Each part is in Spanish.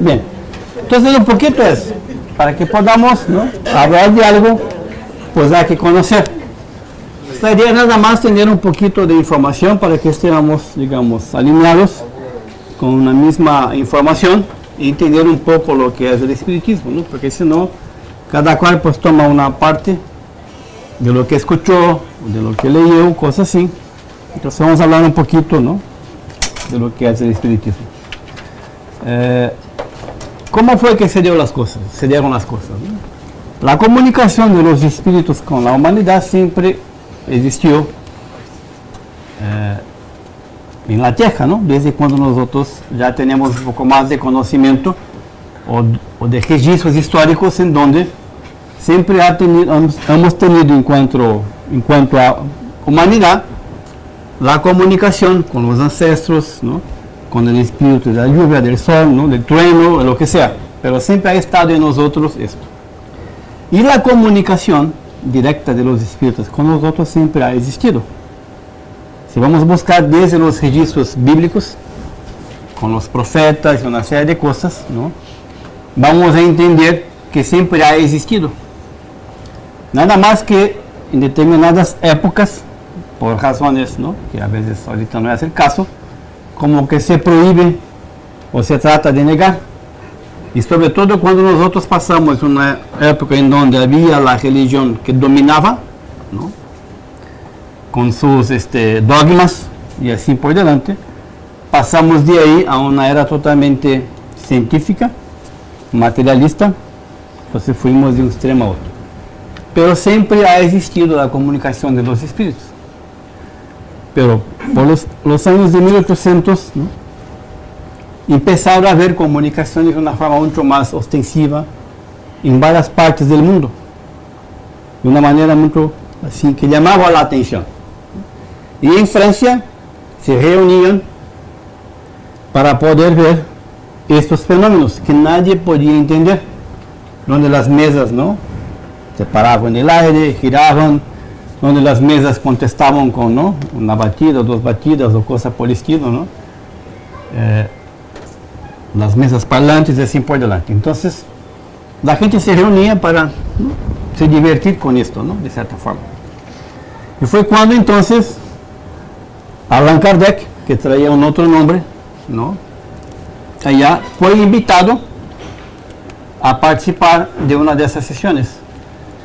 Bien, entonces un poquito es, para que podamos hablar de algo, pues hay que conocer. La idea es nada más tener un poquito de información para que estemos, digamos, alineados con una misma información y entender un poco lo que es el espiritismo, ¿no? porque si no, cada cual pues toma una parte de lo que escuchó, de lo que leyó, cosas así. Entonces vamos a hablar un poquito ¿no? de lo que es el espiritismo. Eh, ¿Cómo fue que se dieron las cosas? Se dieron las cosas. La comunicación de los espíritus con la humanidad siempre existió eh, en la Tierra, ¿no? Desde cuando nosotros ya tenemos un poco más de conocimiento o, o de registros históricos en donde siempre ha tenido, hemos tenido en cuanto, en cuanto a humanidad la comunicación con los ancestros, ¿no? con el espíritu de la lluvia, del sol, ¿no? del trueno, lo que sea. Pero siempre ha estado en nosotros esto. Y la comunicación directa de los espíritus con nosotros siempre ha existido. Si vamos a buscar desde los registros bíblicos, con los profetas y una serie de cosas, ¿no? vamos a entender que siempre ha existido. Nada más que en determinadas épocas, por razones ¿no? que a veces ahorita no es el caso, como que se prohíbe o se trata de negar. Y sobre todo cuando nosotros pasamos una época en donde había la religión que dominaba, ¿no? con sus este, dogmas y así por delante, pasamos de ahí a una era totalmente científica, materialista, entonces fuimos de un extremo a otro. Pero siempre ha existido la comunicación de los espíritus. Pero por los, los años de 1800, ¿no? empezaron a haber comunicaciones de una forma mucho más ostensiva en varias partes del mundo, de una manera mucho así que llamaba la atención. Y en Francia se reunían para poder ver estos fenómenos que nadie podía entender, donde las mesas no se paraban en el aire, giraban, donde las mesas contestaban con ¿no? una batida, dos batidas o cosa por el estilo, ¿no? Eh, las mesas parlantes y así por delante. Entonces, la gente se reunía para se divertir con esto, ¿no? De cierta forma. Y fue cuando entonces Allan Kardec, que traía un otro nombre, ¿no? Allá fue invitado a participar de una de esas sesiones.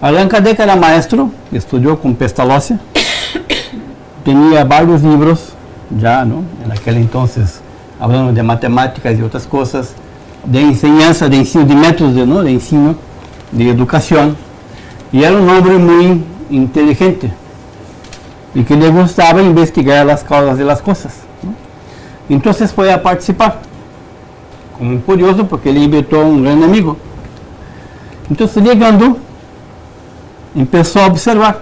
Allan Kardec era maestro, estudió con Pestalozzi, tenía varios libros ya, ¿no? En aquel entonces, hablando de matemáticas y otras cosas, de enseñanza, de ensino, de métodos de, ¿no? de ensino, de educación, y era un hombre muy inteligente y que le gustaba investigar las causas de las cosas. Entonces fue a participar, como curioso, porque le invitó a un gran amigo. Entonces, llegando, empezó a observar.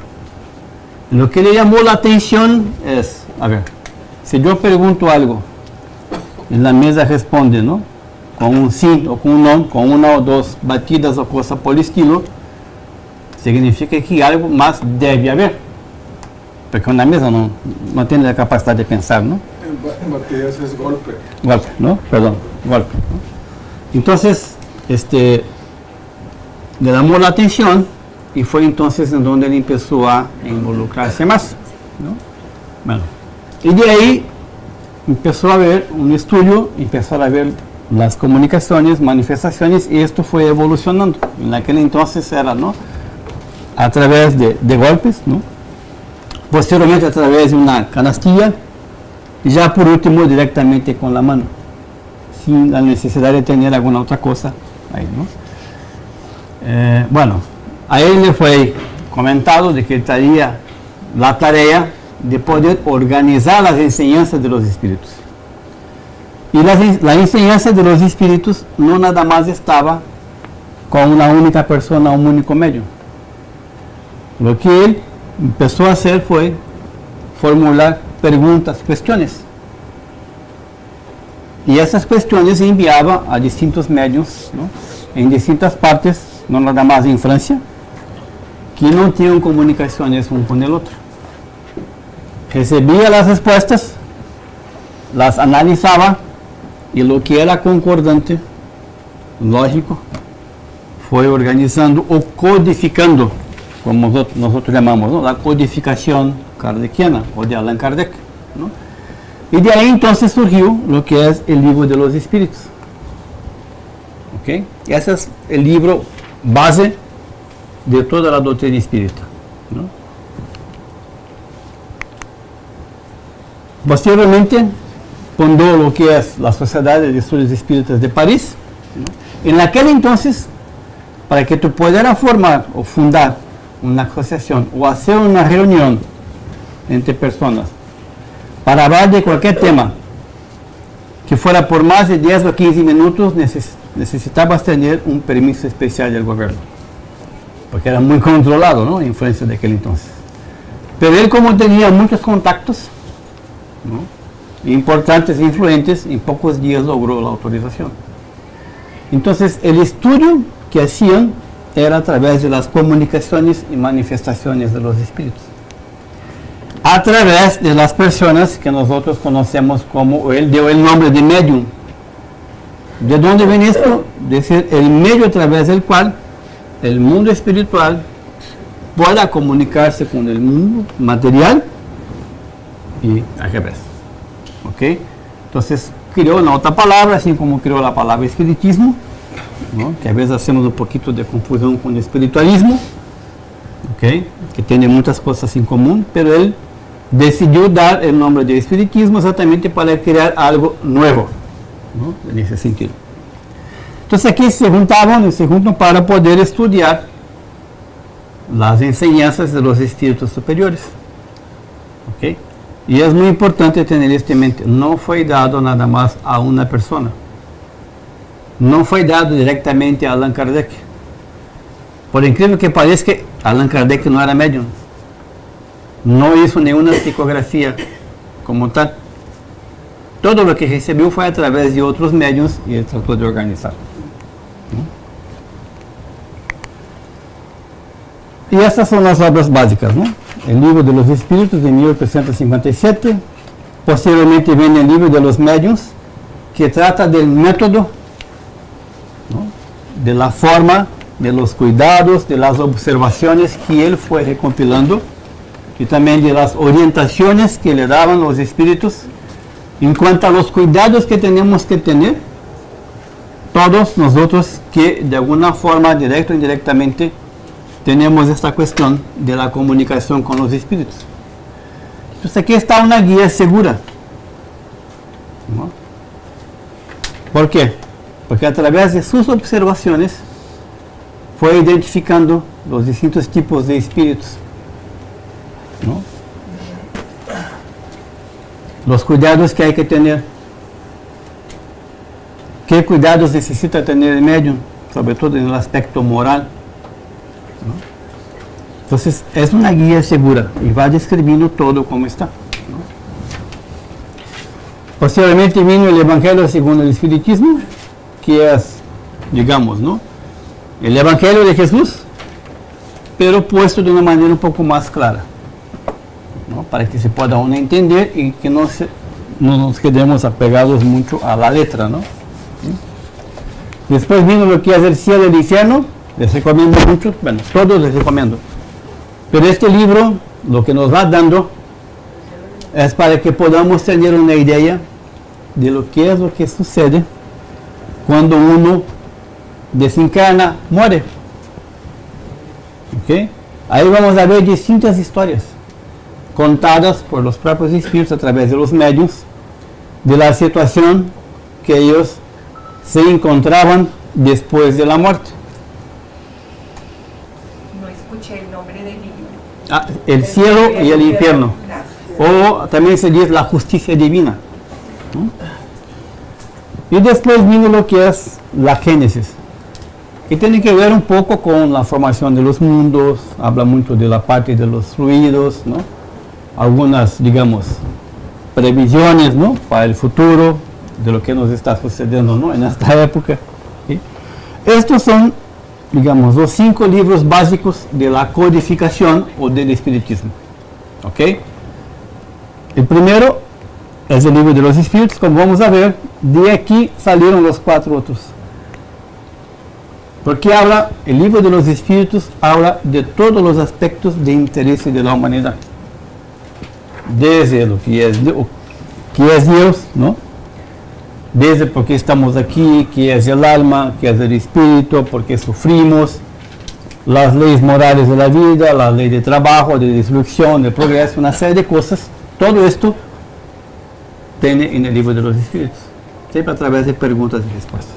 Lo que le llamó la atención es, a ver, si yo pregunto algo, y la mesa responde, ¿no? Con un sí o con un no, con una o dos batidas o cosa por el estilo, significa que algo más debe haber. Porque una mesa no, no tiene la capacidad de pensar, ¿no? Batidas es golpe. Golpe, ¿no? Perdón, golpe. ¿no? Entonces, este, le llamó la atención y fue entonces en donde él empezó a involucrarse más. ¿no? Bueno, y de ahí empezó a ver un estudio, empezó a ver las comunicaciones, manifestaciones, y esto fue evolucionando. En aquel entonces era, ¿no? A través de, golpes, ¿no? Posteriormente a través de una canastilla, y ya por último directamente con la mano, sin la necesidad de tener alguna otra cosa ahí, ¿no? Eh, bueno, a él le fue comentado de que traía la tarea de poder organizar las enseñanzas de los espíritus. Y la, enseñanza de los espíritus no nada más estaba con una única persona, un único medio. Lo que él empezó a hacer fue formular preguntas, cuestiones. Y esas cuestiones enviaba a distintos medios, en distintas partes, no nada más en Francia, que no tienen comunicaciones uno con el otro. recibía las respuestas, las analizaba y lo que era concordante, lógico, fue organizando o codificando, como nosotros, llamamos, la codificación kardeciana o de Allan Kardec. ¿no? Y de ahí entonces surgió lo que es el libro de los espíritus. ¿Ok? Ese es el libro base de toda la doctrina espírita. ¿no? Posteriormente, fundó lo que es la Sociedad de Estudios Espíritas de París. En aquel entonces, para que tú pudieras formar o fundar una asociación o hacer una reunión entre personas para hablar de cualquier tema que fuera por más de 10 o 15 minutos, neces necesitabas tener un permiso especial del gobierno, porque era muy controlado, ¿no? La influencia de aquel entonces. Pero él como tenía muchos contactos, importantes e influentes, en pocos días logró la autorización. Entonces, el estudio que hacían era a través de las comunicaciones y manifestaciones de los espíritus. A través de las personas que nosotros conocemos como, él dio el nombre de medium. ¿De dónde viene esto? De ser el medio a través del cual el mundo espiritual pueda comunicarse con el mundo material y al revés. ¿Ok? Entonces, creó una otra palabra, así como creó la palabra espiritismo, ¿no? que a veces hacemos un poquito de confusión con el espiritualismo, ¿ok? que tiene muchas cosas en común, pero él decidió dar el nombre de espiritismo exactamente para crear algo nuevo, ¿no? en ese sentido. Entonces aquí se juntaban, se juntan para poder estudiar las enseñanzas de los superiores. ¿ok? Y es muy importante tener esto en mente, no fue dado nada más a una persona, no fue dado directamente a Allan Kardec. Por incrível que parezca, Allan Kardec no era médium, no hizo ninguna psicografía como tal. Todo lo que recibió fue a través de otros medios y él trató de organizar. Y estas son las obras básicas. El libro de los espíritus de 1857, posteriormente viene el libro de los medios, que trata del método, de la forma, de los cuidados, de las observaciones que él fue recompilando y también de las orientaciones que le daban los espíritus en cuanto a los cuidados que tenemos que tener, todos nosotros que de alguna forma, directa o indirectamente, tenemos esta cuestión de la comunicación con los espíritus. Entonces aquí está una guía segura. ¿no? ¿Por qué? Porque a través de sus observaciones fue identificando los distintos tipos de espíritus. ¿no? Los cuidados que hay que tener. ¿Qué cuidados necesita tener el medio? Sobre todo en el aspecto moral. ¿no? Entonces, es una guía segura y va describiendo todo como está. ¿no? Posteriormente vino el Evangelio según el Espiritismo, que es, digamos, ¿no? El Evangelio de Jesús, pero puesto de una manera un poco más clara. ¿no? para que se pueda uno entender y que no, se, no nos quedemos apegados mucho a la letra. ¿no? Después vino lo que es el cielo y el infierno, les recomiendo mucho, bueno, todos les recomiendo. Pero este libro lo que nos va dando es para que podamos tener una idea de lo que es lo que sucede cuando uno desencarna, muere. ¿Ok? Ahí vamos a ver distintas historias contadas por los propios espíritus a través de los medios de la situación que ellos se encontraban después de la muerte. No escuché el nombre del libro. Ah, el cielo y el infierno. O también se dice la justicia divina. ¿no? Y después vino lo que es la Génesis, que tiene que ver un poco con la formación de los mundos, habla mucho de la parte de los fluidos, ¿no? algunas, digamos, previsiones ¿no? para el futuro de lo que nos está sucediendo ¿no? en esta época. ¿sí? Estos son, digamos, los cinco libros básicos de la codificación o del espiritismo. ¿Ok? El primero es el libro de los espíritus, como vamos a ver, de aquí salieron los cuatro otros. Porque habla, el libro de los espíritus habla de todos los aspectos de interés de la humanidad. Desde lo que es, que es Dios, ¿no? Desde por qué estamos aquí, qué es el alma, qué es el espíritu, por qué sufrimos, las leyes morales de la vida, la ley de trabajo, de destrucción, de progreso, una serie de cosas. Todo esto tiene en el libro de los espíritus, siempre a través de preguntas y respuestas.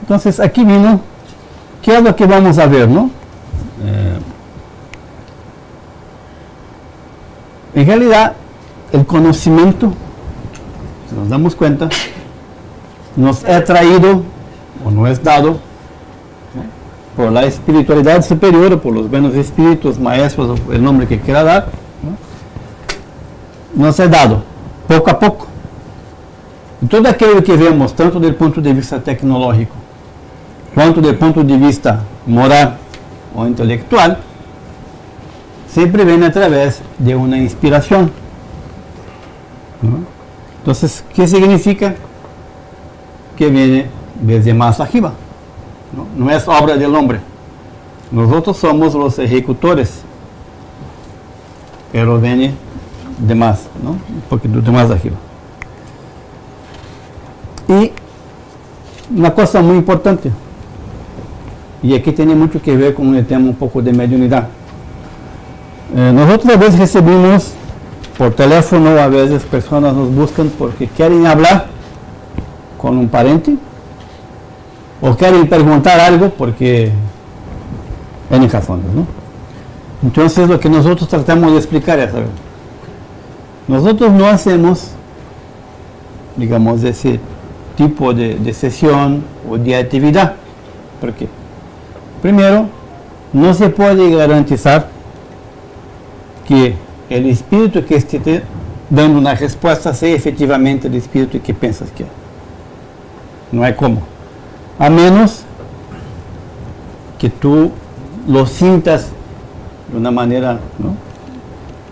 Entonces aquí vino, ¿qué es lo que vamos a ver, no? Eh, en realidad, el conocimiento, si nos damos cuenta, nos ha traído o no es dado por la espiritualidad superior, por los buenos espíritus, maestros, el nombre que quiera dar, nos ha dado poco a poco. Todo aquello que vemos, tanto el punto de vista tecnológico, quanto el punto de vista moral o intelectual, siempre viene a través de una inspiración. Entonces, ¿qué significa? Que viene desde más arriba. ¿no? no es obra del hombre. Nosotros somos los ejecutores, pero viene de más, ¿no? un de más arriba. Y una cosa muy importante, y aquí tiene mucho que ver con el tema un poco de mediunidad. Eh, nosotros a veces recibimos por teléfono, a veces personas nos buscan porque quieren hablar con un pariente o quieren preguntar algo porque en razones, ¿no? Entonces lo que nosotros tratamos de explicar es, nosotros no hacemos, digamos, ese tipo de, de sesión o de actividad. ¿Por qué? Primero, no se puede garantizar que el espíritu que esté dando una respuesta sea efectivamente el espíritu que piensas que es. No hay cómo. A menos que tú lo sientas de una manera, ¿no?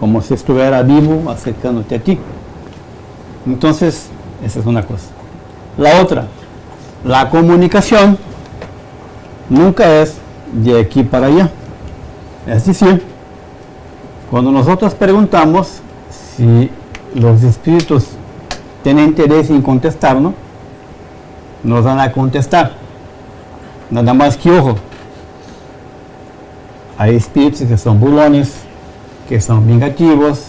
como si estuviera vivo acercándote a ti. Entonces, esa es una cosa. La otra, la comunicación nunca es de aquí para allá. Es decir, cuando nosotros preguntamos si los espíritus tienen interés en contestarnos, nos van a contestar. Nada más que ojo. Hay espíritus que son bulones, que son vingativos,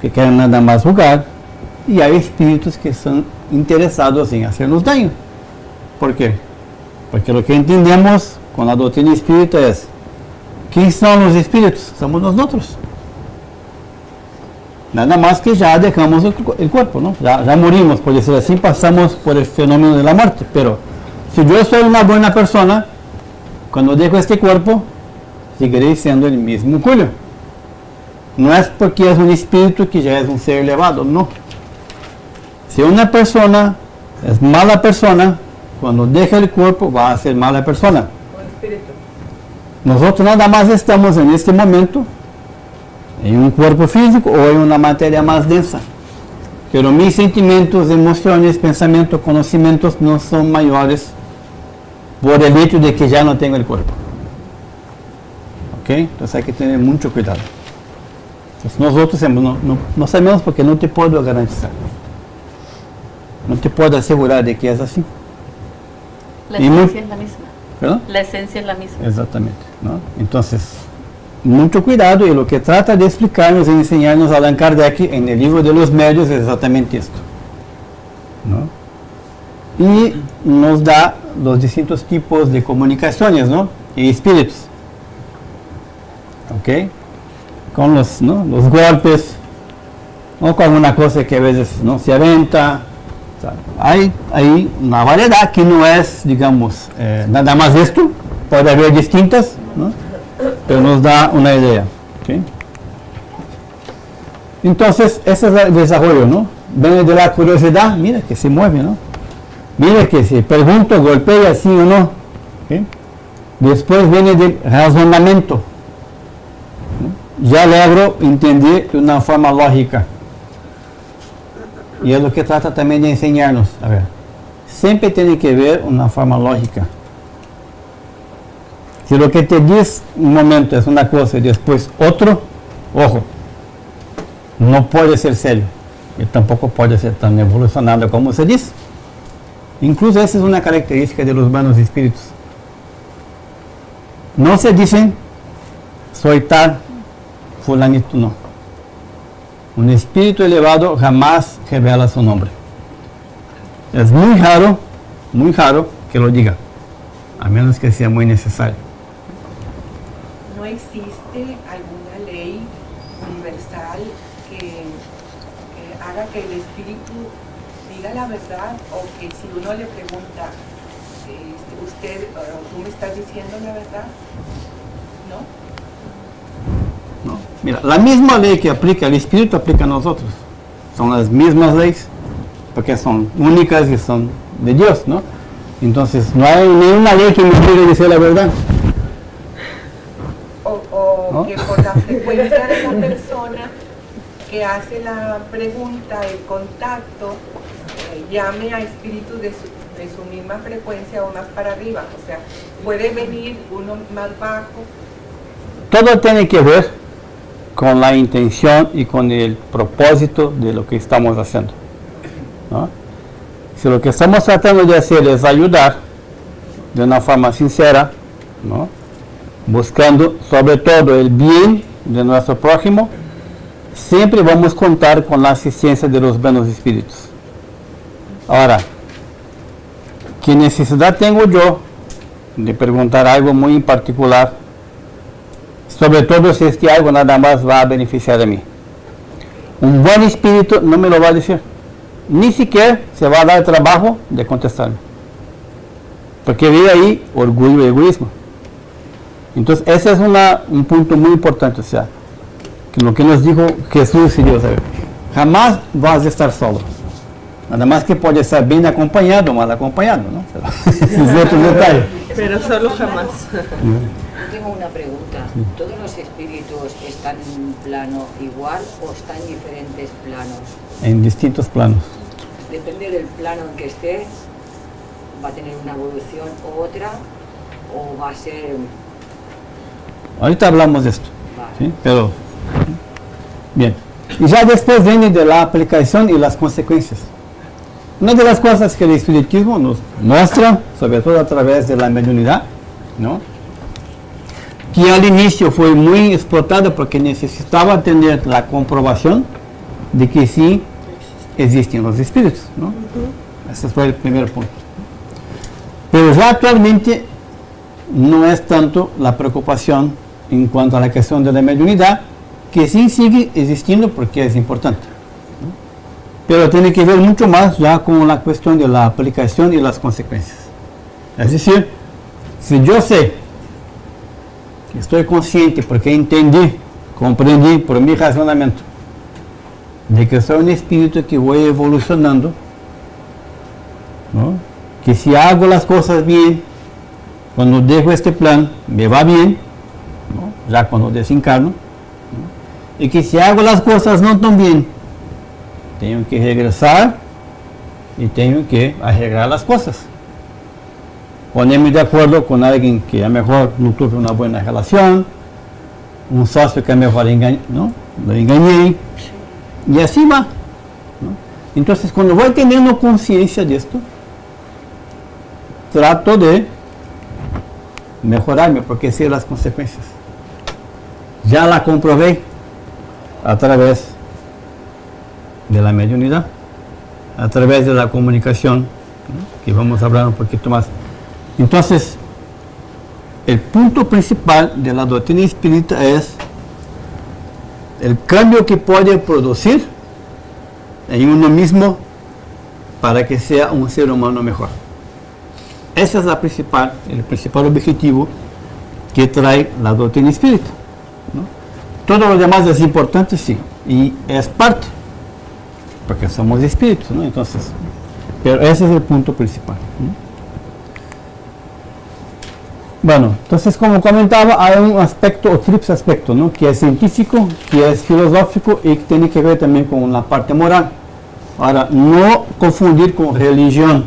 que quieren nada más jugar, y hay espíritus que son interesados en hacernos daño. ¿Por qué? Porque lo que entendemos con la doctrina espírita es, ¿quién son los espíritus? Somos nosotros. Nada más que ya dejamos el, cuerpo, ¿no? Ya, ya, morimos, por decirlo así, pasamos por el fenómeno de la muerte. Pero si yo soy una buena persona, cuando dejo este cuerpo, seguiré siendo el mismo Julio. No es porque es un espíritu que ya es un ser elevado, no. Si una persona es mala persona, cuando deja el cuerpo va a ser mala persona. Nosotros nada más estamos en este momento en un cuerpo físico o en una materia más densa. Pero mis sentimientos, emociones, pensamientos, conocimientos no son mayores por el hecho de que ya no tengo el cuerpo. ¿Ok? Entonces hay que tener mucho cuidado. Entonces nosotros no, no, no sabemos porque no te puedo garantizar. No te puedo asegurar de que es así. La esencia es la misma. ¿Perdón? La esencia es la misma. Exactamente. ¿no? Entonces, mucho cuidado y lo que trata de explicarnos y enseñarnos Allan Kardec en el libro de los medios es exactamente esto. ¿no? Y nos da los distintos tipos de comunicaciones ¿no? y espíritus. ¿Ok? Con los, ¿no? los golpes o con alguna cosa que a veces no se aventa. O hay, hay una variedad que no es, digamos, eh, nada más esto, puede haber distintas, ¿no? pero nos da una idea. ¿okay? Entonces, ese es el desarrollo, ¿no? Viene de la curiosidad, mira que se mueve, ¿no? Mira que si pregunto, golpea sí o no. ¿okay? Después viene del razonamiento. ya logro entender de una forma lógica. Y es lo que trata también de enseñarnos. A ver, siempre tiene que ver una forma lógica. Si lo que te dice un momento es una cosa y después otro, ojo, no puede ser serio. Y tampoco puede ser tan evolucionado como se dice. Incluso esa es una característica de los buenos espíritus. No se dicen, soy tal, fulanito, no. Un espíritu elevado jamás revela su nombre. Es muy raro, muy raro que lo diga, a menos que sea muy necesario. ¿No existe alguna ley universal que, haga que el espíritu diga la verdad o que si uno le pregunta, este, usted o tú me estás diciendo la verdad? ¿No? ¿no? Mira, la misma ley que aplica al espíritu aplica a nosotros. Son las mismas leyes, porque son únicas y son de Dios, ¿no? Entonces, no hay ninguna ley que me quiere decir la verdad. O, o ¿No? que por la frecuencia de la persona que hace la pregunta, el contacto, eh, llame a espíritus de su, de su misma frecuencia o más para arriba. O sea, puede venir uno más bajo. Todo tiene que ver con la intención y con el propósito de lo que estamos haciendo. Si lo que estamos tratando de hacer es ayudar de una forma sincera, buscando sobre todo el bien de nuestro prójimo, siempre vamos a contar con la asistencia de los buenos espíritus. Ahora, ¿qué necesidad tengo yo de preguntar algo muy particular? Sobre todo si es que algo nada más va a beneficiar a mí. Un buen espíritu no me lo va a decir. Ni siquiera se va a dar el trabajo de contestarme. Porque vive ahí orgullo y egoísmo. Entonces, ese es una- un punto muy importante. O sea, que lo que nos dijo Jesús y Dios. ver, Jamás vas a estar solo. Nada más que pode estar bem acompanhado ou mal acompanhado, ¿no? Esos otros detalles. Pero solo jamás. Yo tengo una pregunta. ¿Todos los espíritus están en un plano igual o están en diferentes planos? En distintos planos. Depende del plano en que esté, va a tener una evolución u otra o va a ser... Ahorita hablamos de esto. Vale. ¿sí? Pero, bien. Y ya después viene de la aplicación y las consecuencias. Una de las cosas que el espiritismo nos muestra, sobre todo a través de la mediunidad, ¿no? Que al inicio fue muy explotada porque necesitaba tener la comprobación de que sí existen los espíritus. ¿no? Ese fue el primer punto. Pero ya actualmente no es tanto la preocupación en cuanto a la cuestión de la mediunidad, que sí sigue existiendo porque es importante. ¿no? Pero tiene que ver mucho más ya con la cuestión de la aplicación y las consecuencias. Es decir, si yo sé, estoy consciente porque entendí, comprendí por mi razonamiento, de que soy un espíritu que voy evolucionando, que si hago las cosas bien, cuando dejo este plan, me va bien, ya cuando desencarno, ¿no? y que si hago las cosas no tan bien, tengo que regresar y tengo que arreglar las cosas. Ponerme de acuerdo con alguien que a mejor no tuve una buena relación, un socio que a mejor engañé, ¿no? lo engañé, y así va. Entonces, cuando voy teniendo conciencia de esto, trato de mejorarme porque sé las consecuencias. Ya la comprobé a través de la mediunidad, a través de la comunicación, que vamos a hablar un poquito más. Entonces, el punto principal de la doctrina espírita es el cambio que puede producir en uno mismo para que sea un ser humano mejor. Ese es la principal, el principal objetivo que trae la doctrina espírita. Todo lo demás es importante, sí, y es parte, porque somos espíritus, ¿no? Entonces, pero ese es el punto principal. ¿no? Bueno, entonces como comentaba, hay un aspecto o triple aspecto, ¿no? Que es científico, que es filosófico y que tiene que ver también con la parte moral. Ahora, no confundir con religión,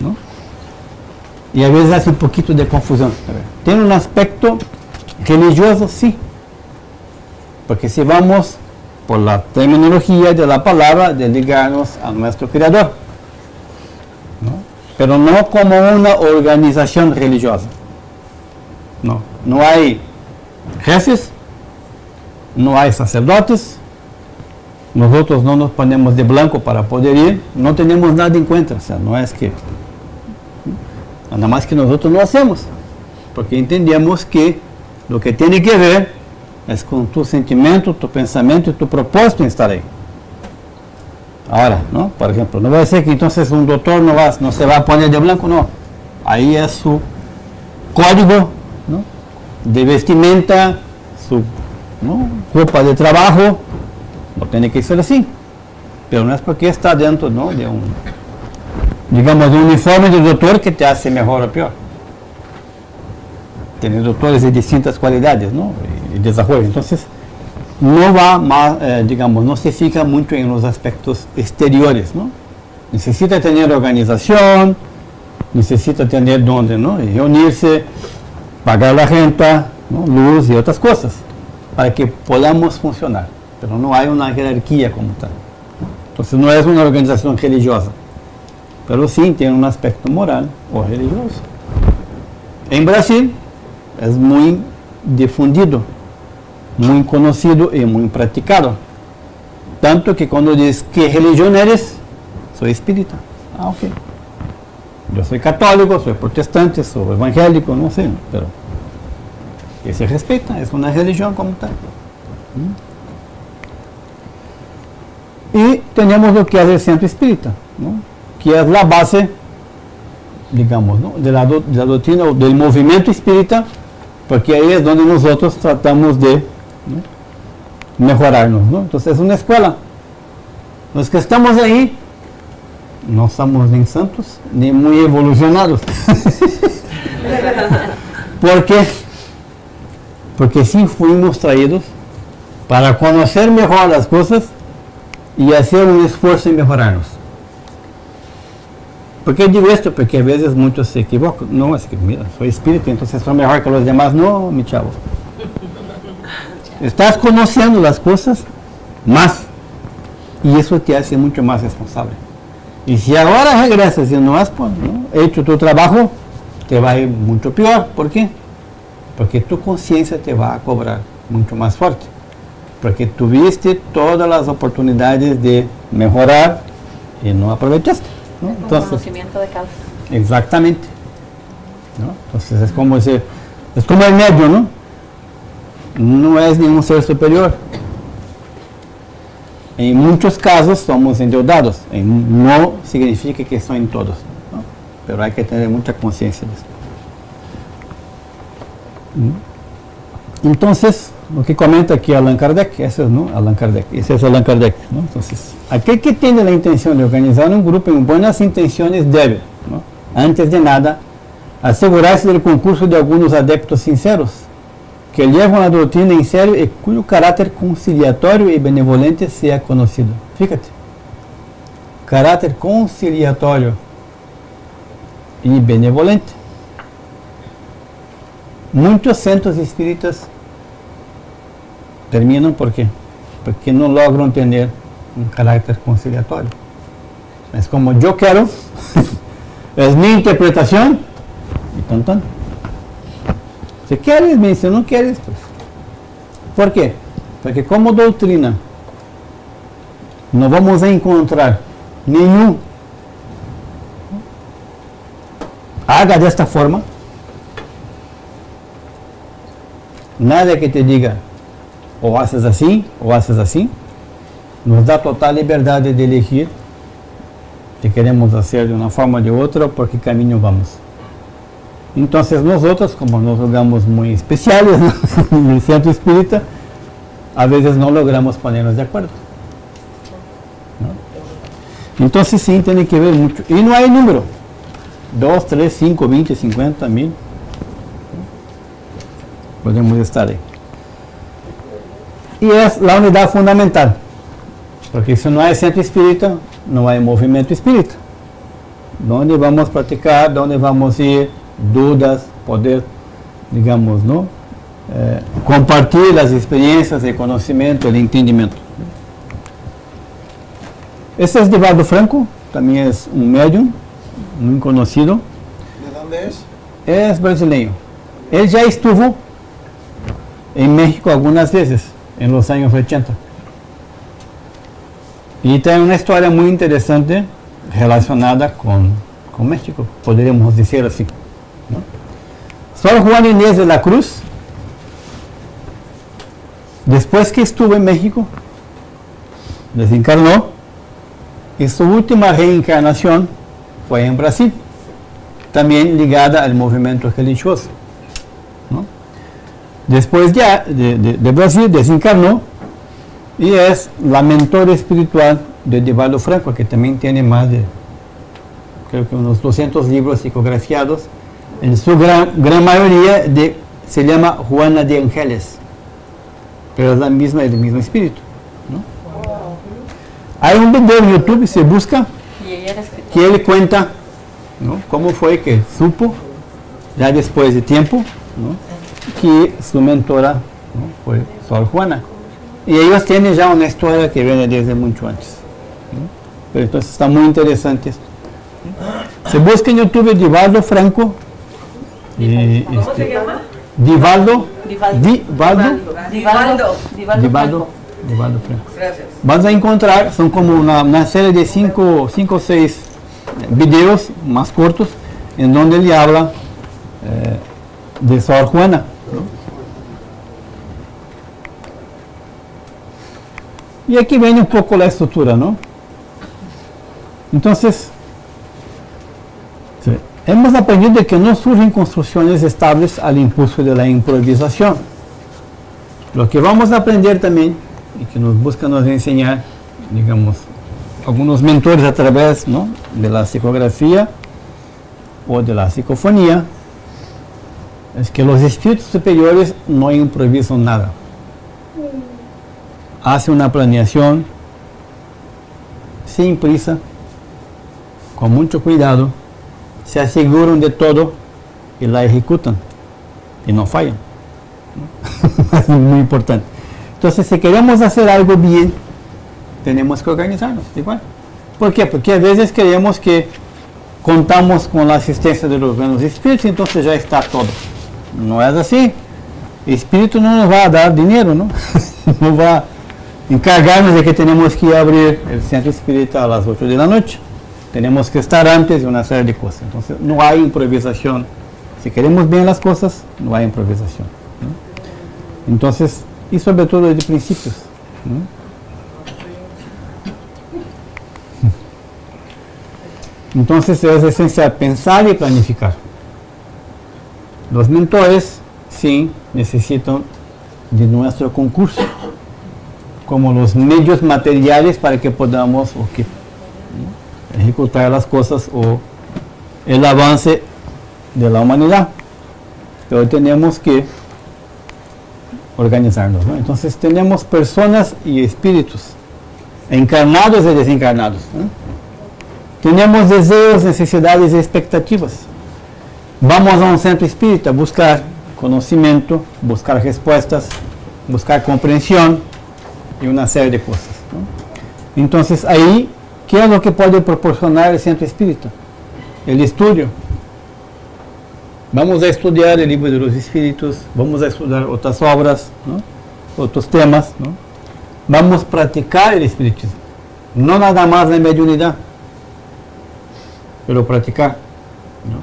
¿no? Y a veces hace un poquito de confusión. Tiene un aspecto religioso, sí. Porque si vamos por la terminología de la palabra, de ligarnos a nuestro Creador. ¿no? Pero no como una organización religiosa. No, no hay jefes, no hay sacerdotes, nosotros no nos ponemos de blanco para poder ir, no tenemos nada en cuenta, o sea, no es que, nada más que nosotros no hacemos, porque entendemos que lo que tiene que ver es con tu sentimiento, tu pensamiento y tu propósito en estar ahí. Ahora, ¿no? Por ejemplo, no va a decir que entonces un doctor no, va, no se va a poner de blanco, no. Ahí es su código de vestimenta, su ropa de trabajo, no tiene que ser así. Pero no es porque está dentro de un, digamos, de un uniforme de doctor que te hace mejor o peor. Tiene doctores de distintas cualidades ¿no? y, desarrollo. Entonces, no va más, eh, digamos, no se fija mucho en los aspectos exteriores. ¿no? Necesita tener organización, necesita tener donde ¿no? reunirse, pagar la renta, luz y otras cosas, para que podamos funcionar. Pero no hay una jerarquía como tal. Entonces no es una organización religiosa, pero sí tiene un aspecto moral o religioso. En Brasil es muy difundido, muy conocido y muy practicado. Tanto que cuando dices, ¿qué religión eres? Soy espírita. Ah, ok. Yo soy católico, soy protestante, soy evangélico, no sé, pero que se respeta, es una religión como tal. ¿Mm? Y tenemos lo que es el centro espírita, que es la base, digamos, de, la doctrina o del movimiento espírita, porque ahí es donde nosotros tratamos de mejorarnos. Entonces es una escuela. Los que estamos ahí no somos ni santos ni muy evolucionados. ¿Por qué? Porque sí fuimos traídos para conocer mejor las cosas y hacer un esfuerzo en mejorarnos. ¿Por qué digo esto? Porque a veces muchos se equivocan. No, es que mira, soy espíritu, entonces soy mejor que los demás. No, mi chavo. Estás conociendo las cosas más y eso te hace mucho más responsable. Y si ahora regresas y no has hecho tu trabajo, te va a ir mucho peor. ¿Por qué? Porque tu conciencia te va a cobrar mucho más fuerte. Porque tuviste todas las oportunidades de mejorar y no aprovechaste. ¿no? Entonces, conocimiento de causa. Exactamente. Entonces es como, ese, es como el medio, ¿no? No es ningún ser superior. En muchos casos somos endeudados. No significa que son en todos. ¿no? Pero hay que tener mucha conciencia de eso. ¿Mm? Entonces, lo que comenta aquí Allan Kardec, ese es, ¿no? Allan Kardec, ese es Allan Kardec, ¿no? Entonces, aquel que tiene la intención de organizar un grupo en buenas intenciones debe, ¿no? antes de nada, asegurarse del concurso de algunos adeptos sinceros, que llevan la doctrina en serio y cuyo carácter conciliatorio y benevolente sea conocido. Fíjate, carácter conciliatorio y benevolente. Muchos centros espíritas terminam por quê? Porque não logram tener um caráter conciliatório. Es como yo quiero, es mi interpretación, y tan tan. Si quieres, me dice, no quieres, pues. ¿Por qué? Porque como doutrina não vamos encontrar nenhum haga desta forma Nada que te diga o haces assim ou haces assim. Nos dá total liberdade de elegir se queremos fazer de uma forma ou de outra, por que caminho vamos. Então, nós outros, como nos jogamos muito especiais no centro espírita, a vezes não logramos ponernos de acordo. Então, sim, tem que ver muito. E não há número: 2, 3, 5, 20, 50 mil. podemos estar ahí. Y es la unidad fundamental, porque si no hay centro espírita, no hay movimiento espírita. ¿Dónde vamos a practicar? ¿Dónde vamos a ir? Dudas, poder, digamos, ¿no? Eh, compartir las experiencias, el conocimiento, el entendimiento. Este es Divaldo Franco, también es un medium, muy conocido. ¿De dónde es? Es brasileño. Él ya estuvo en México algunas veces, en los años 80. Y tiene una historia muy interesante relacionada con, con México, podríamos decir así. ¿No? Juan Inés de la Cruz, después que estuvo en México, desencarnó y su última reencarnación fue en Brasil, también ligada al movimiento religioso. Después ya de, de, de, Brasil desencarnó y es la mentora espiritual de Divaldo Franco, que también tiene más de, creo que unos 200 libros psicografiados, en su gran, gran mayoría de, se llama Juana de Ángeles, pero es la misma, el mismo espíritu. ¿no? Hay un video en YouTube, se busca, que él cuenta ¿no? cómo fue que supo, ya después de tiempo, ¿no? que su mentora ¿no? fue Sor Juana. Y ellos tienen ya una historia que viene desde mucho antes. Pero entonces está muy interesante esto. Se busca en YouTube Divaldo Franco. Y, ¿Cómo este, se llama? Divaldo. Divaldo. Divaldo. Divaldo. Divaldo. Divaldo Franco. Gracias. Vas a encontrar, son como una, una serie de cinco, cinco o seis videos más cortos en donde él habla eh, de Sor Juana. ¿no? Y aquí viene un poco la estructura, ¿no? Entonces, sí, hemos aprendido que no surgen construcciones estables al impulso de la improvisación. Lo que vamos a aprender también, y que nos buscan nos enseñar, digamos, algunos mentores a través ¿no? de la psicografía o de la psicofonía, es que los espíritus superiores no improvisan nada. Hacen una planeación sin prisa, con mucho cuidado, se aseguran de todo y la ejecutan y no fallan. ¿no? es muy importante. Entonces, si queremos hacer algo bien, tenemos que organizarnos igual. ¿Por qué? Porque a veces creemos que contamos con la asistencia de los buenos espíritus, entonces ya está todo. No es así. El espíritu no nos va a dar dinero, ¿no? no va a encargarnos de que tenemos que abrir el centro espírita a las 8 de la noche. Tenemos que estar antes de una serie de cosas. Entonces, no hay improvisación. Si queremos bien las cosas, no hay improvisación. Entonces, y sobre todo desde principios. Entonces es esencial pensar y planificar. Los mentores sí necesitan de nuestro concurso como los medios materiales para que podamos o que. Ejecutar las cosas o el avance de la humanidad. Pero tenemos que organizarnos. ¿no? Entonces tenemos personas y espíritus, encarnados y desencarnados. Tenemos deseos, necesidades y expectativas. Vamos a un centro espírita a buscar conocimiento, buscar respuestas, buscar comprensión y una serie de cosas. Entonces ahí, ¿qué es lo que puede proporcionar el centro espírita? El estudio. Vamos a estudiar el libro de los espíritus, vamos a estudiar otras obras, ¿no? otros temas. ¿no? Vamos a practicar el espiritismo. No nada más la mediunidad pero practicar. ¿no?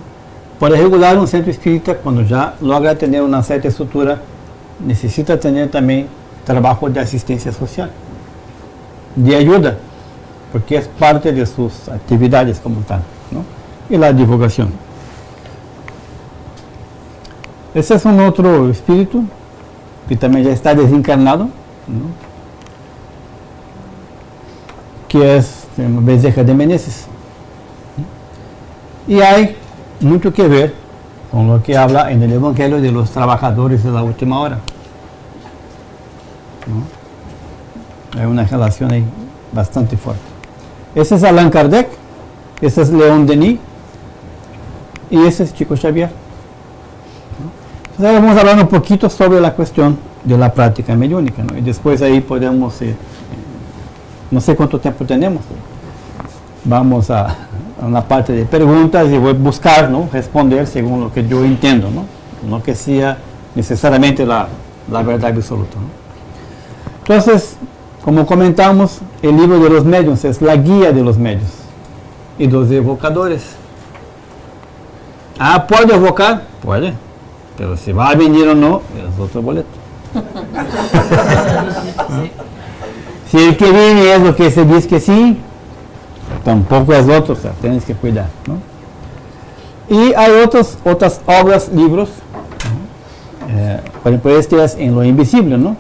Para regular un centro espírita, cuando ya logra tener una cierta estructura, necesita tener también trabajo de asistencia social, de ayuda, porque es parte de sus actividades como tal, ¿no? y la divulgación. Ese es un otro espíritu que también ya está desencarnado, ¿no? que es Bezeja de Menezes. Y hay mucho que ver con lo que habla en el Evangelio de los trabajadores de la última hora. ¿no? Hay una relación ahí bastante fuerte. Ese es Allan Kardec, ese es León Denis y ese es Chico Xavier. Entonces vamos a hablar un poquito sobre la cuestión de la práctica mediúnica ¿no? y después ahí podemos, eh, no sé cuánto tiempo tenemos, vamos a, a una parte de preguntas y voy a buscar responder según lo que yo entiendo, no, que sea necesariamente la, la verdad absoluta. Entonces, como comentamos, el libro de los medios es la guía de los medios y los evocadores. Ah, ¿puede evocar? Puede, pero si va a venir o no, es otro boleto. Si el que viene es lo que se dice que sí, tampoco es otro, o sea, tienes que cuidar. ¿no? Y hay otros, otras obras, libros, eh, por ejemplo, este es En lo Invisible, ¿no?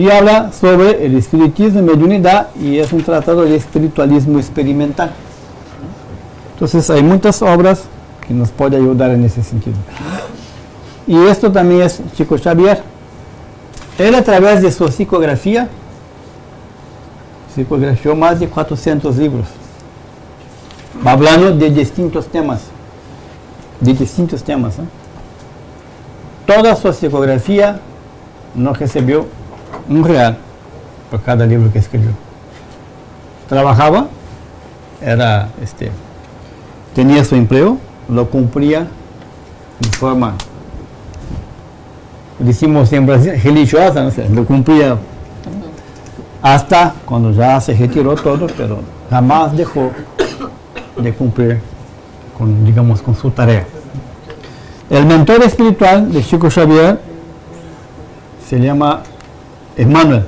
Y habla sobre el espiritismo y mediunidad y es un tratado de espiritualismo experimental. Entonces hay muchas obras que nos pueden ayudar en ese sentido. Y esto también es Chico Xavier. Él a través de su psicografía, psicografió más de 400 libros, hablando de distintos temas, de distintos temas. ¿eh? Toda su psicografía no recibió un real por cada libro que escribió. Trabajaba, era, este, tenía su empleo, lo cumplía de forma, decimos en Brasil, religiosa, no sé, lo cumplía hasta cuando ya se retiró todo, pero jamás dejó de cumplir con, digamos, con su tarea. El mentor espiritual de Chico Xavier se llama Emmanuel.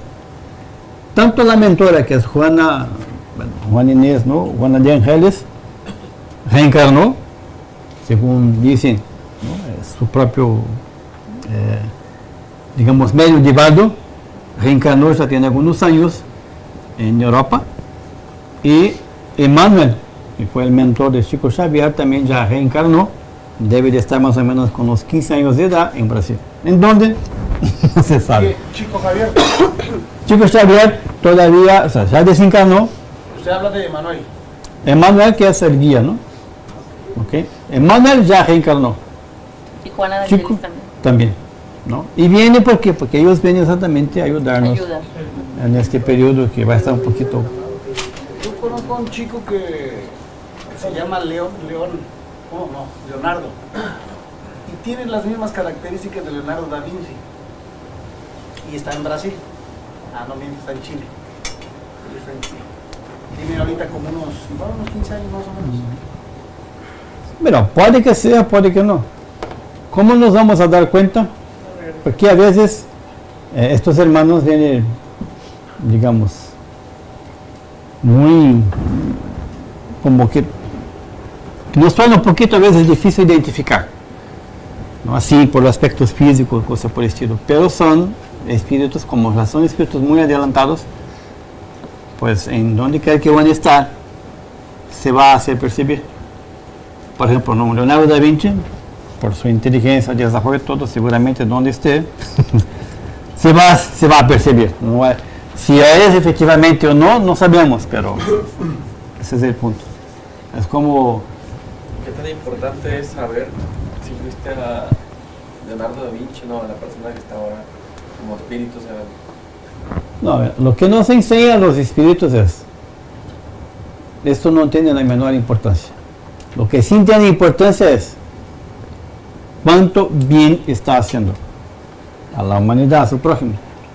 Tanto la mentora, que es Juana, bueno, Juana Inés, ¿no? Juana de Ángeles, reencarnó, según dicen, ¿no? Es su propio, eh, digamos, medio llevado, reencarnó ya tiene algunos años en Europa, y Emmanuel, que fue el mentor de Chico Xavier, también ya reencarnó, debe de estar más o menos con los 15 años de edad en Brasil. ¿En dónde? no se sabe. Chico Javier, Chico Xavier todavía, o sea, ya desencarnó. usted habla de Manuel. Emmanuel, que es el guía, ¿no? ¿Ok? Emmanuel ya reencarnó. Y Juana de Chico también. también, ¿no? Y viene ¿por qué? Porque ellos vienen exactamente a ayudarnos Ayudar. en este periodo que va a estar un poquito... Yo conozco a un chico que, que se llama León, León, oh, no, Leonardo. Y tiene las mismas características de Leonardo da Vinci. Y está en Brasil. Ah, no miente, está en Chile. Está en Chile. Tiene ahorita como unos, igual unos 15 años más o menos. Pero puede que sea, puede que no. ¿Cómo nos vamos a dar cuenta? Porque a veces eh, estos hermanos vienen, digamos, muy como que nos suena un poquito a veces difícil identificar. ¿no? Así por los aspectos físicos, cosas por el estilo. Pero son espíritus, como son espíritus muy adelantados, pues en donde quer que van a estar, se va a hacer percibir. Por ejemplo. Leonardo da Vinci, por su inteligencia, desarrollo todo, seguramente donde esté, se, va, se va a percibir. Si es efectivamente o no, no sabemos, pero ese es el punto. Es como, ¿Qué tan importante es saber si fuiste a Leonardo da Vinci, no, a la persona que está ahora como espíritu? O sea, no, lo que nos enseñan los espíritus es, esto no tiene la menor importancia. Lo que sí tiene importancia es cuánto bien está haciendo a la humanidad, a su prójimo.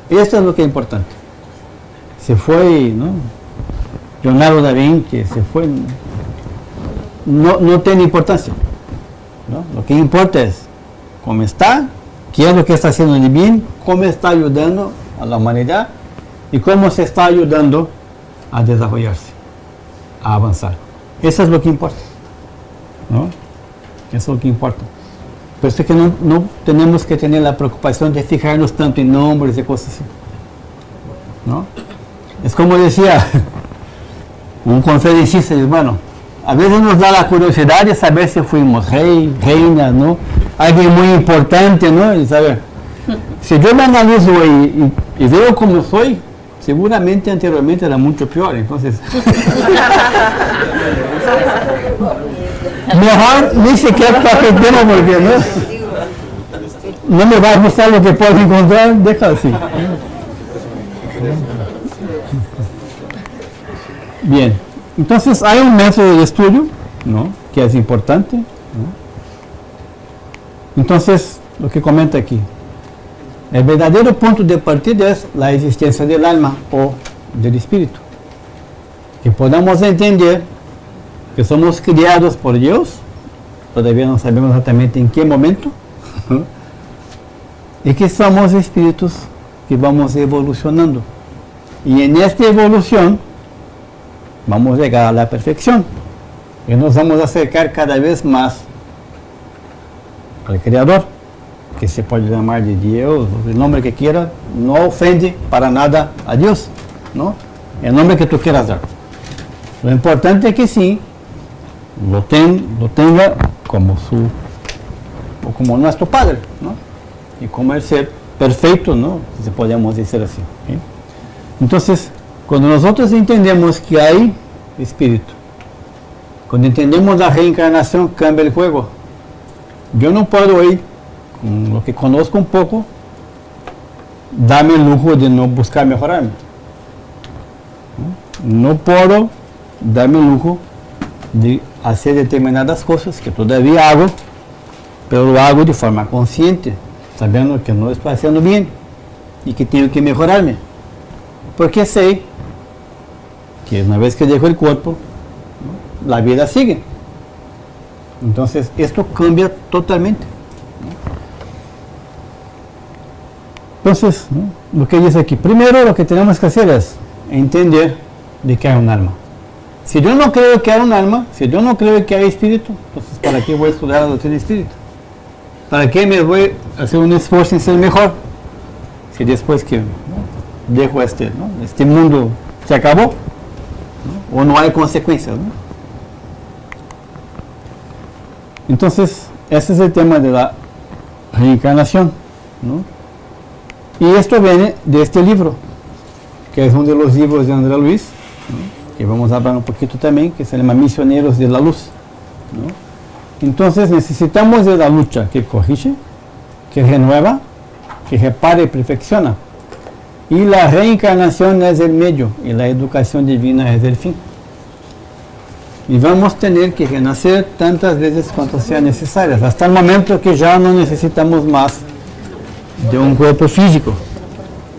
Esto es lo que es importante. Se fue, ¿no? Leonardo da Vinci, se fue, no, no tiene importancia. ¿no? Lo que importa es cómo está, qué es lo que está haciendo de bien, cómo está ayudando a la humanidad y cómo se está ayudando a desarrollarse, a avanzar. Eso es lo que importa. ¿no? Eso es lo que importa. Por eso es que no, no tenemos que tener la preocupación de fijarnos tanto en nombres y cosas así. ¿no? Es como decía un conferencista, bueno, A veces nos da la curiosidad de saber si fuimos rey, reina, ¿no? Alguien muy importante, ¿no? Y saber. Si yo me analizo y, y- y veo cómo soy, seguramente anteriormente era mucho peor. Entonces, mejor ni siquiera paquetemos porque no, no me va a gustar lo que puedo encontrar, déjalo así. Bien, entonces hay un método de estudio, ¿no? Que es importante. ¿no? Entonces, lo que comenta aquí, el verdadero punto de partida es la existencia del alma o del espíritu. Que podamos entender que somos criados por Dios, todavía no sabemos exactamente en qué momento, y que somos espíritus que vamos evolucionando. Y en esta evolución vamos a llegar a la perfección. Y nos vamos a acercar cada vez más al Creador, que se puede llamar de Dios, el nombre que quiera, no ofende para nada a Dios, ¿no? El nombre que tú quieras dar. Lo importante es que sí, lo, ten- lo tenga como su, o como nuestro Padre, ¿no? Y como el ser perfecto, ¿no? Si podemos decir así. ¿sí? Entonces, cuando nosotros entendemos que hay espíritu, cuando entendemos la reencarnación, cambia el juego. Yo no puedo ir, con lo que conozco un poco, darme el lujo de no buscar mejorarme. ¿no? No puedo darme el lujo de hacer determinadas cosas que todavía hago, pero lo hago de forma consciente, sabiendo que no estoy haciendo bien y que tengo que mejorarme. Porque sé que una vez que dejo el cuerpo, la vida sigue. Entonces, esto cambia totalmente. Entonces, lo que dice aquí, primero lo que tenemos que hacer es entender de que hay un alma. Si yo no creo que hay un alma, si yo no creo que hay espíritu, entonces ¿para qué voy a estudiar la doctrina espíritu? ¿Para qué me voy a hacer un esfuerzo en ser mejor? Si después que dejo este, este mundo se acabó. O no hay consecuencias. ¿no? Entonces, ese es el tema de la reencarnación. ¿no? Y esto viene de este libro, que es uno de los libros de André Luis, que vamos a hablar un poquito también, que se llama Misioneros de la Luz. Entonces necesitamos de la lucha que corrige, que renueva, que repara y perfecciona. Y la reencarnación es el medio y la educación divina es el fin. Y vamos a tener que renacer tantas veces cuantas sean necesarias, hasta el momento que ya no necesitamos más de un cuerpo físico.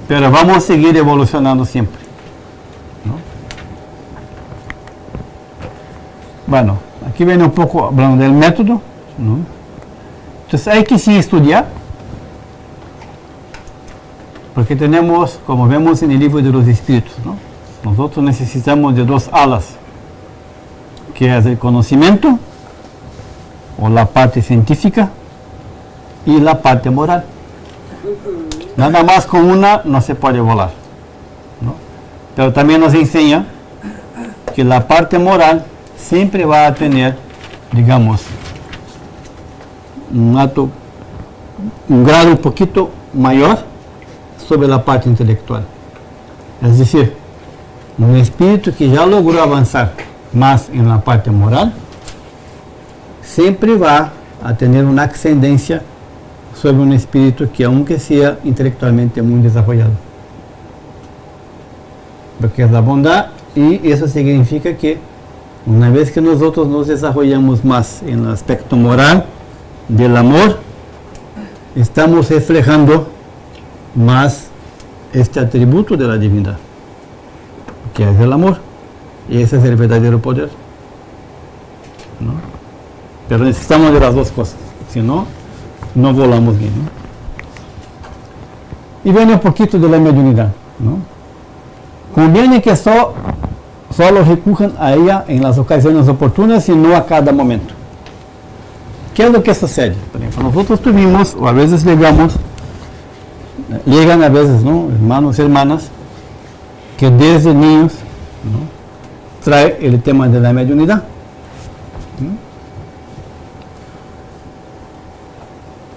Pero vamos a seguir evolucionando siempre. ¿no? Bueno, aquí viene un poco hablando del método. ¿no? Entonces hay que sí estudiar. Porque tenemos, como vemos en el libro de los espíritus, ¿no? nosotros necesitamos de dos alas, que es el conocimiento, o la parte científica, y la parte moral. Nada más con una no se puede volar. Pero también nos enseña que la parte moral siempre va a tener, digamos, un alto, un grado un poquito mayor sobre la parte intelectual. Es decir, un espíritu que ya logró avanzar más en la parte moral, siempre va a tener una ascendencia sobre un espíritu que aunque sea intelectualmente muy desarrollado. Porque es la bondad y eso significa que una vez que nosotros nos desarrollamos en el aspecto moral del amor, estamos reflejando más este atributo de la divinidad, que es el amor. Y ese es el verdadero poder. ¿no? Pero necesitamos de las dos cosas, si no, no volamos bien. ¿no? Y viene un poquito de la mediunidad. ¿no? Conviene que só, solo recurran a ella en las ocasiones oportunas y no a cada momento. ¿Qué es lo que sucede? Por ejemplo, nosotros tuvimos, o a veces llegamos, llegan a veces, ¿no? hermanos y hermanas, que desde niños ¿no? trae el tema de la mediunidad.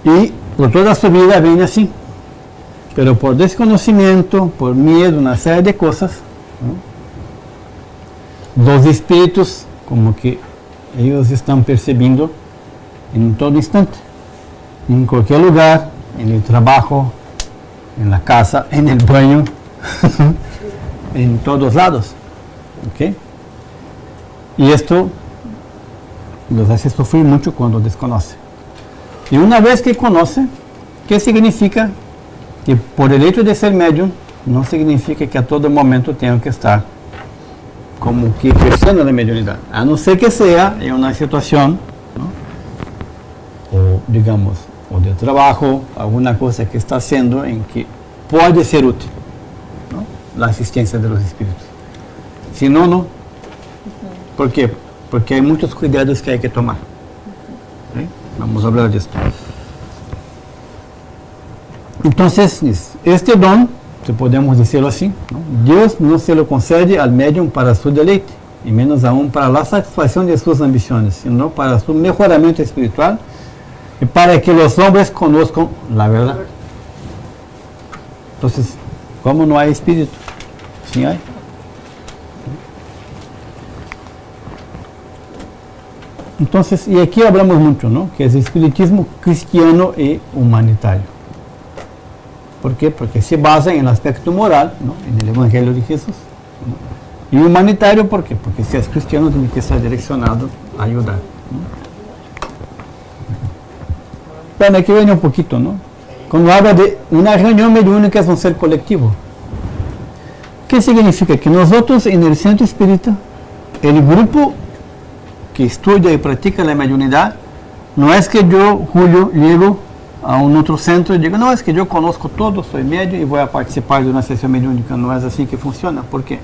Y por toda su vida viene así. Pero por desconocimiento, por miedo, una serie de cosas, ¿no? los espíritus como que ellos están percibiendo en todo instante, en cualquier lugar, en el trabajo, en la casa, en el baño, en todos lados. ¿ok? Y esto los hace sufrir mucho cuando desconoce. Y una vez que conoce, ¿qué significa? Que por el hecho de ser medium, no significa que a todo momento tenga que estar como que ejerciendo la mediunidad. A no ser que sea en una situación, ¿no? o digamos, o de trabajo, alguna cosa que está haciendo en que puede ser útil ¿no? la asistencia de los espíritus. Si no, no. ¿Por qué? Porque hay muchos cuidados que hay que tomar. ¿Sí? Vamos a hablar de esto. Entonces, este don, si podemos decirlo así, ¿no? Dios no se lo concede al médium para su deleite, y menos aún para la satisfacción de sus ambiciones, sino para su mejoramiento espiritual para que los hombres conozcan la verdad. Entonces, ¿cómo no hay espíritu? Sí hay. Entonces, y aquí hablamos mucho, ¿no? Que es espiritismo cristiano y humanitario. ¿Por qué? Porque se basa en el aspecto moral, ¿no? En el Evangelio de Jesús. Y humanitario, ¿por qué? Porque si es cristiano tiene que estar direccionado a ayudar. ¿no? Bueno, aquí viene un poquito, ¿no? Cuando habla de una reunión mediúnica es un ser colectivo. ¿Qué significa? Que nosotros en el centro espírita, el grupo que estudia y practica la mediunidad, no es que yo, Julio, llego a un otro centro y digo, no, es que yo conozco todo, soy medio y voy a participar de una sesión mediúnica. No es así que funciona. ¿Por qué?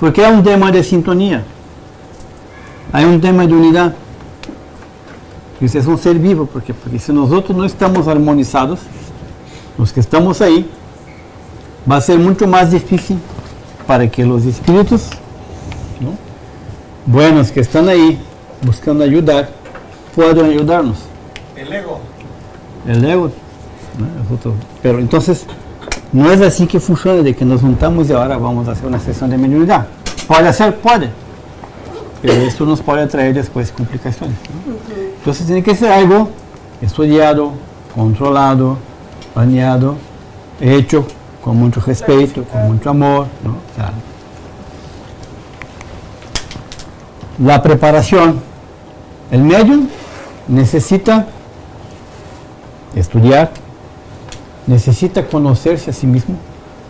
Porque hay un tema de sintonía, hay un tema de unidad. Y usted es un ser vivo, porque, porque si nosotros no estamos armonizados, los que estamos ahí, va a ser mucho más difícil para que los espíritus ¿no? buenos que están ahí buscando ayudar puedan ayudarnos. El ego. El ego. ¿no? Pero entonces, no es así que funciona de que nos juntamos y ahora vamos a hacer una sesión de mediunidad. Puede ser, puede. Pero esto nos puede traer después complicaciones. ¿no? Entonces tiene que ser algo estudiado, controlado, planeado, hecho con mucho respeto, con mucho amor. ¿no? La preparación. El medium necesita estudiar, necesita conocerse a sí mismo,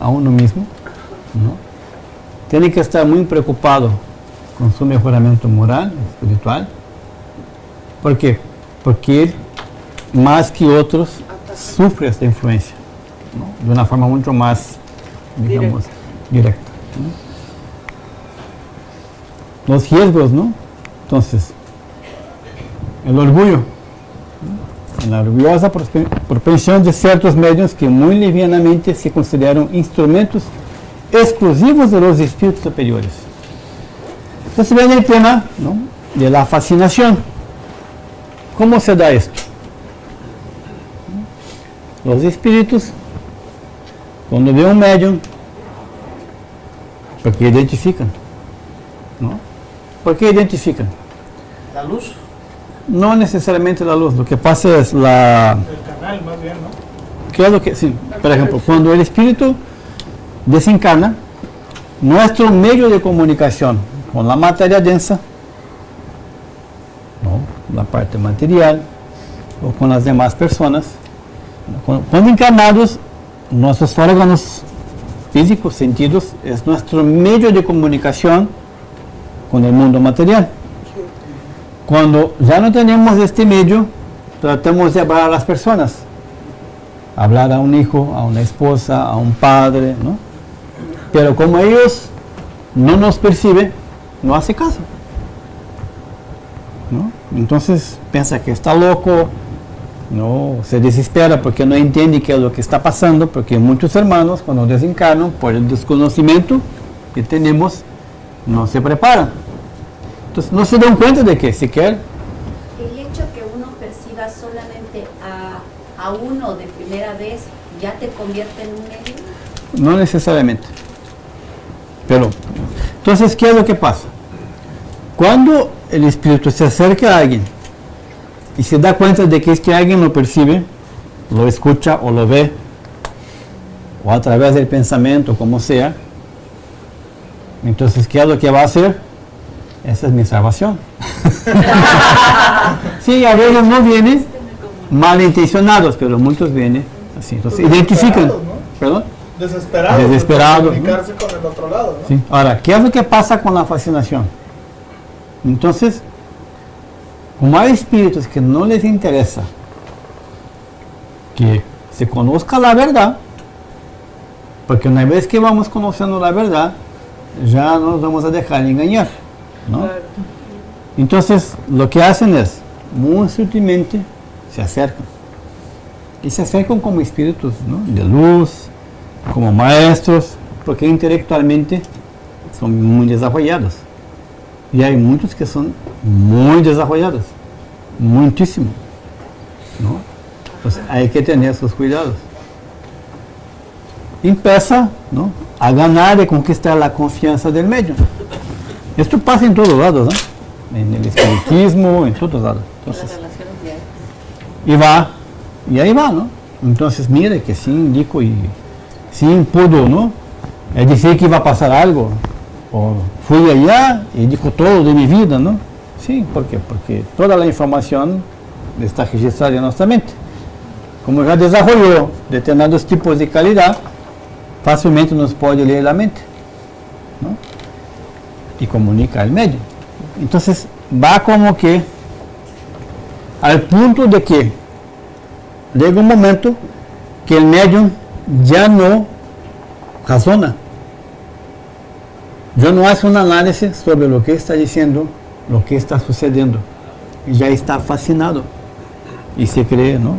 a uno mismo. ¿no? Tiene que estar muy preocupado con su mejoramiento moral, espiritual. ¿Por qué? Porque él, más que otros, sufre esta influencia ¿no? de una forma mucho más, digamos, directa. ¿no? Los riesgos, ¿no? Entonces, el orgullo, ¿no? la orgullosa propensión de ciertos medios que muy livianamente se consideran instrumentos exclusivos de los espíritus superiores. Entonces viene el tema ¿no? de la fascinación. ¿Cómo se da esto? Los espíritus, cuando ven un medium, porque identifican, ¿no? ¿Por qué identifican? La luz. No necesariamente la luz, lo que pasa es la... El canal, más bien, ¿no? ¿Qué es lo que, sí, por ejemplo, cuando el espíritu desencarna, nuestro medio de comunicación con la materia densa, ¿no? La parte material, o con las demás personas, cuando encarnados, nuestros órganos físicos, sentidos, es nuestro medio de comunicación con el mundo material. Cuando ya no tenemos este medio, tratamos de hablar a las personas, hablar a un hijo, a una esposa, a un padre, ¿no? Pero como ellos no nos perciben, no hace caso. ¿No? Entonces piensa que está loco, no se desespera porque no entiende qué es lo que está pasando, porque muchos hermanos cuando desencarnan por el desconocimiento que tenemos no se preparan. Entonces no se dan cuenta de que si quieren, El hecho que uno perciba solamente a, a uno de primera vez ya te convierte en un medio. no necesariamente. Pero, entonces, ¿qué es lo que pasa? Cuando el espíritu se acerca a alguien y se da cuenta de que este alguien lo percibe, lo escucha o lo ve, o a través del pensamiento, como sea, entonces, ¿qué es lo que va a hacer? Esa es mi salvación. sí, a veces no vienen malintencionados, pero muchos vienen así. Entonces, identifican. Desesperados, ¿no? ¿Perdón? Desesperado. Desesperado, Comunicarse con el otro lado, ¿no? Sí. Ahora, ¿qué es lo que pasa con la fascinación? Entonces, como hay espíritus que no les interesa que se conozca la verdad, porque una vez que vamos conociendo la verdad, ya no nos vamos a dejar engañar. ¿no? Entonces, lo que hacen es, muy sutilmente, se acercan. Y se acercan como espíritus ¿no? de luz, como maestros, porque intelectualmente son muy desarrollados. Y hay muchos que son muy desarrollados, muchísimo. ¿no? Pues que tener sus cuidados. Empieza ¿no? a ganar y conquistar la confianza del medio. Esto pasa en todos lados, ¿no? espiritismo, en todos lados. Entonces, y va, y ahí va, ¿no? Entonces, mire que sí dijo y sí pudo, ¿no? Es decir, que iba a pasar algo. O fui allá y dijo todo de mi vida, ¿no? Sí, ¿por? Porque toda la información está registrada en nuestra mente. Como ya desarrolló determinados tipos de calidad, fácilmente nos puede leer la mente, ¿no? Y comunica al medio. Entonces, va como que al punto de que llega un momento que el medium ya no razona, ya no hace un análisis sobre lo que está diciendo, lo que está sucediendo, ya está fascinado y se cree, ¿no?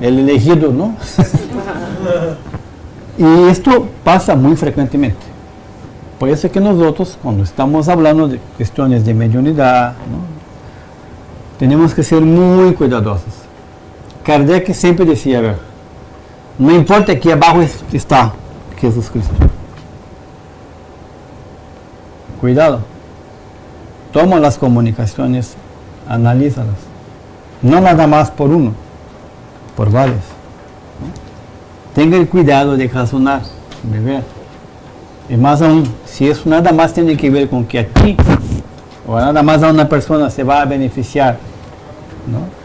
El, el elegido, ¿no? y esto pasa muy frecuentemente. Por eso es que nosotros, cuando estamos hablando de cuestiones de mediunidad, ¿no? tenemos que ser muy cuidadosos. Kardec siempre decía, no importa que abajo es- está Jesús Cristo. Cuidado. Toma las comunicaciones, analízalas. No nada más por uno, por varios. Tenga el cuidado de razonar, de ver. Y más aún, si eso nada más tiene que ver con que a ti o nada más a una persona se va a beneficiar, ¿no?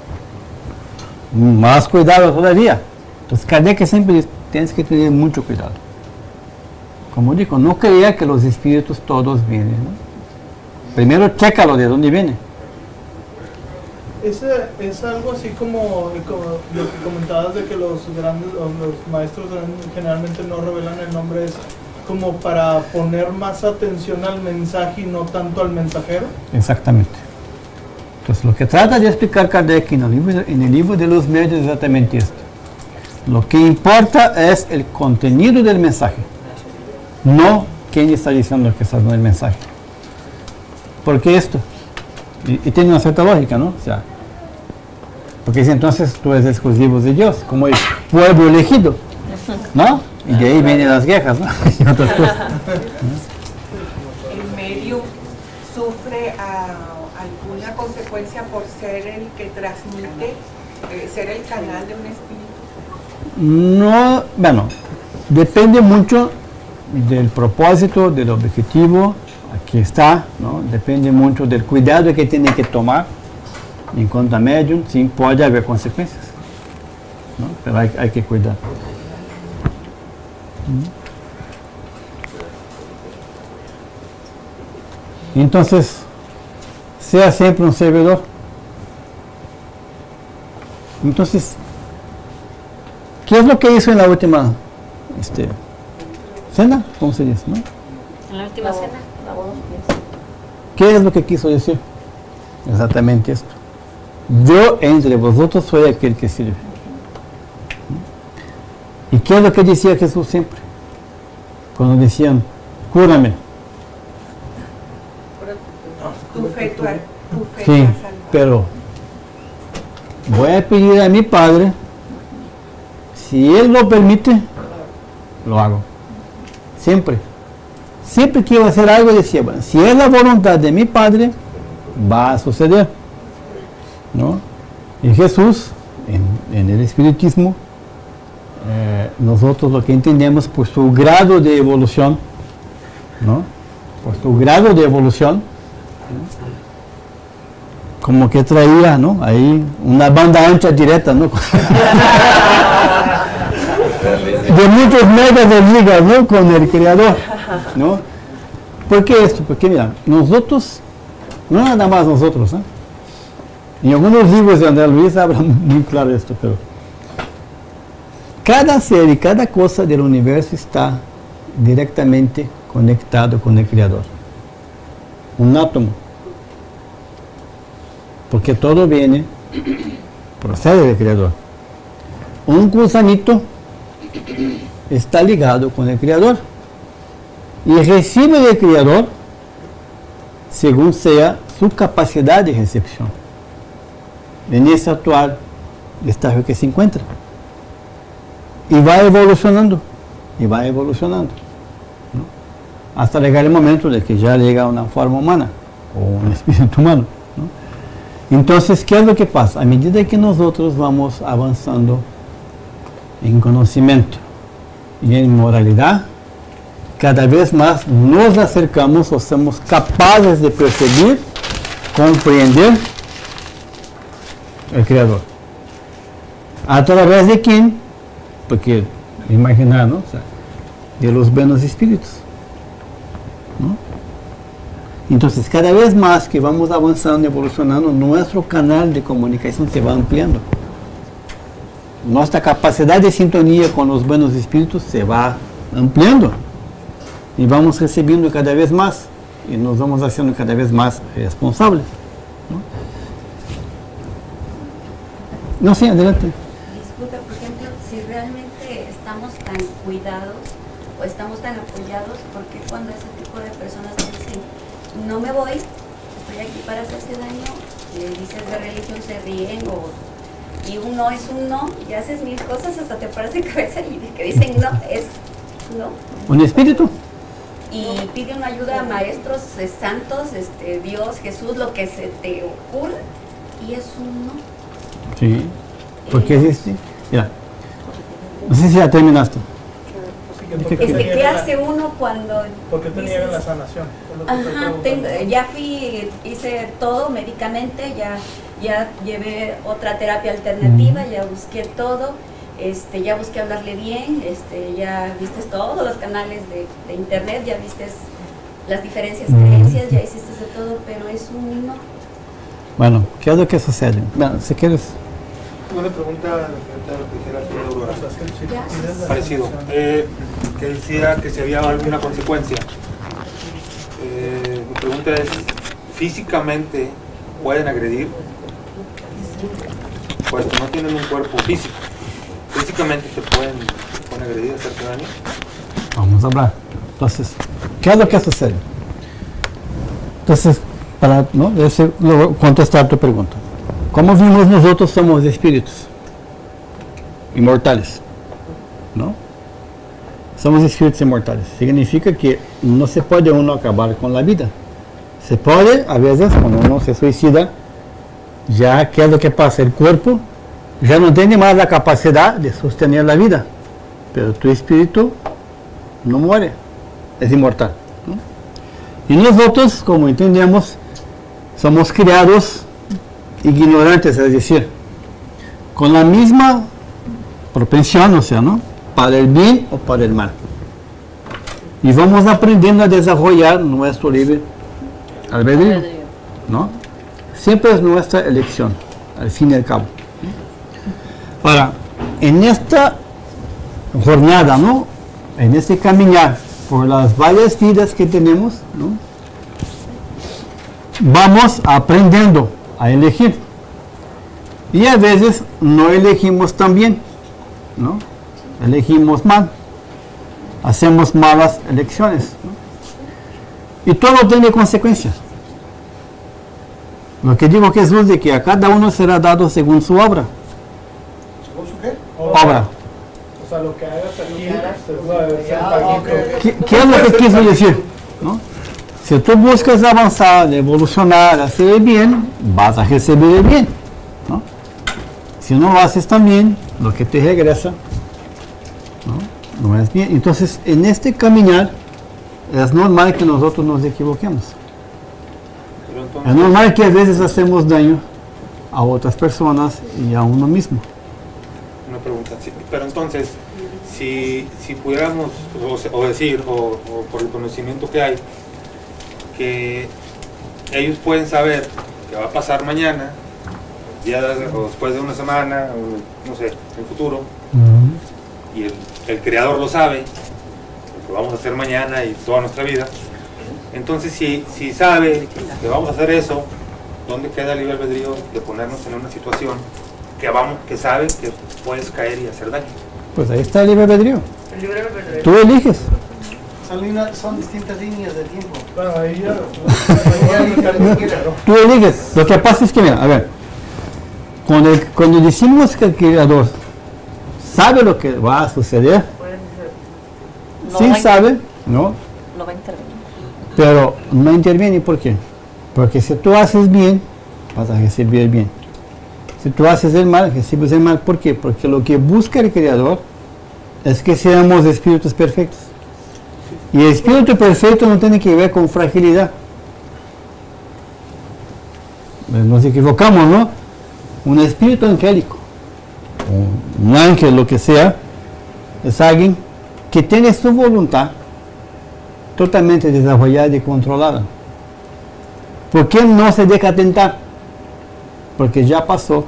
Más cuidado todavía. Entonces, Kardec siempre tienes que tener mucho cuidado. Como digo, no crea que los espíritus todos vienen. ¿no? Primero, chécalo de dónde viene. Ese es algo así como, como lo que comentabas de que los grandes o los maestros generalmente no revelan el nombre, es como para poner más atención al mensaje y no tanto al mensajero. Exactamente. Entonces, lo que trata de explicar Kardec en el libro, en el libro de los medios es exactamente esto. Lo que importa es el contenido del mensaje, no quién está diciendo que está dando el mensaje. ¿Por qué esto? Y, y tiene una cierta lógica, ¿no? O sea, porque si entonces tú eres exclusivo de Dios, como el pueblo elegido, ¿no? Y de ahí vienen las guerras, ¿no? y otras cosas. el medio sufre ah, alguna consecuencia por ser el que transmite, eh, ser el canal de un espíritu. No, bueno, depende mucho del propósito, del objetivo que está, ¿no? depende mucho del cuidado que tiene que tomar en cuanto a medium, sí, puede haber consecuencias, ¿no? pero hay, hay que cuidar. ¿Mm? Entonces, sea siempre un servidor. Entonces, ¿Qué es lo que hizo en la última este, cena? ¿Cómo se dice? no? En la última cena, lavó los pies. ¿Qué es lo que quiso decir? Exactamente esto. Yo entre vosotros soy aquel que sirve. ¿Y qué es lo que decía Jesús siempre? Cuando decían, cúrame. Tu fe, tu, tu fe Sí, pero voy a pedir a mi padre, si él lo permite, lo hago. Siempre. Siempre que iba a hacer algo, decía, bueno, si es la voluntad de mi padre, va a suceder. ¿No? Y Jesús, en, el espiritismo, eh, nosotros lo que entendemos por su grado de evolución, ¿no? Por su grado de evolución, como que traía, ¿no? Ahí una banda ancha directa, ¿no? de muchos megas de ligas, ¿no? Con el creador, ¿no? ¿Por qué esto? Porque mira, nosotros, no nada más nosotros, ¿eh? En algunos libros de Andrés Luis habla muy claro esto, pero cada ser y cada cosa del universo está directamente conectado con el creador. Un átomo porque todo viene, procede del Creador. Un gusanito está ligado con el Creador y recibe del Creador según sea su capacidad de recepción en ese actual estágio que se encuentra. Y va evolucionando, y va evolucionando, ¿no? hasta llegar el momento de que ya llega a una forma humana o un espíritu humano. ¿no? Entonces, ¿qué es lo que pasa? A medida que nosotros vamos avanzando en conocimiento y en moralidad, cada vez más nos acercamos o somos capazes de percibir, compreender el Creador. ¿A través de quién? Porque, imaginar, ¿no? De los buenos espíritus. Entonces, cada vez más que vamos avanzando, evolucionando, nuestro canal de comunicación se va ampliando. Nuestra capacidad de sintonía con los buenos espíritus se va ampliando. Y vamos recibiendo cada vez más. Y nos vamos haciendo cada vez más responsables. No, no sí, adelante. Disculpe, por ejemplo, si realmente estamos tan cuidados o estamos tan apoyados, ¿por qué cuando ese tipo de personas dicen, no me voy, estoy aquí para hacerte daño, le dices de religión, se ríen o y un no es un no, y haces mil cosas, hasta te paras de cabeza y que dicen no, es no. ¿Un espíritu? Y piden ayuda a maestros eh, santos, este, Dios, Jesús, lo que se te ocurra, y es un no. Sí. Porque existe. Mira, no sé si ya terminaste. ¿Por Es qué que te ¿qué niegan- hace uno cuando ¿Por qué te niegan la sanación? Ajá, tengo- ya fui, hice todo médicamente, ya, ya llevé otra terapia alternativa, ya busqué todo, este, ya busqué hablarle bien, este, ya viste todos los canales de, de internet, ya viste las diferencias, creencias, ya hiciste de todo, pero es un no. Bueno, ¿qué es lo que sucede? Bueno, si quieres. Una pregunta lo que Aurora. Parecido. Eh, que decía que si había alguna consecuencia. Eh, mi pregunta es, ¿físicamente pueden agredir? Pues no tienen un cuerpo físico. ¿Físicamente te pueden, pueden agredir, hacerte daño? Vamos a hablar. Entonces, ¿qué es lo que sucede? Entonces, para ¿no? Contestar tu pregunta. Como vimos, nosotros somos espíritus inmortales. ¿No? Somos espíritus inmortales. Significa que no se puede uno acabar con la vida. Se puede, a veces, cuando uno se suicida, ya, ¿qué es lo que pasa? El cuerpo ya no tiene más la capacidad de sostener la vida. Pero tu espíritu no muere, es inmortal. Y nosotros, como entendemos, somos criados ignorantes, es decir, con la misma propensión, o sea, ¿no? Para el bien o para el mal. Y vamos aprendiendo a desarrollar nuestro libre albedrío, ¿no? Siempre es nuestra elección, al fin y al cabo. Ahora, en esta jornada, ¿no? En este caminar por las varias vidas que tenemos, ¿no? Vamos aprendiendo a elegir. Y a veces no elegimos tan bien, ¿no? Elegimos mal. Hacemos malas elecciones. ¿no? Y todo tiene consecuencias. Lo que dijo Jesús de que a cada uno será dado según su obra. ¿Según su qué? Obra. O sea, lo que hagas. ¿Qué, qué es lo que quiso decir? ¿no? Si tú buscas avanzar, evolucionar, hacer el bien, vas a recibir el bien. Si no lo haces también, lo que te regresa no, no es bien. Entonces, en este caminar, es normal que nosotros nos equivoquemos. Entonces, Es normal que a veces hacemos daño a otras personas y a uno mismo. una pregunta. sí, pero entonces, si, si pudiéramos o, decir, o, o por el conocimiento que hay, que ellos pueden saber qué va a pasar mañana, días o después de una semana, o no sé, en el futuro, y el, el creador lo sabe, lo que vamos a hacer mañana y toda nuestra vida. Entonces, si, si sabe que vamos a hacer eso, ¿dónde queda el libre albedrío de ponernos en una situación que, vamos, que sabe que puedes caer y hacer daño? Pues ahí está el libre albedrío. El libre albedrío. Tú eliges. Son distintas líneas de tiempo. Bueno, ahí ya. Tú eliges. Lo que pasa es que, mira, a ver, cuando, el- cuando decimos que el creador sabe lo que va a suceder, No sí sabe, ¿no? No va a intervenir. Pero no interviene, ¿por qué? Porque si tú haces bien, vas a recibir el bien. Si tú haces el mal, recibes el mal. ¿Por qué? Porque lo que busca el Creador es que seamos espíritus perfectos. Y el espíritu perfecto no tiene que ver con fragilidad. Nos equivocamos, ¿no? Un espíritu angélico, un- ángel, lo que sea, es alguien que tiene su voluntad totalmente desarrollada y controlada. ¿Por qué no se deja tentar? Porque ya pasó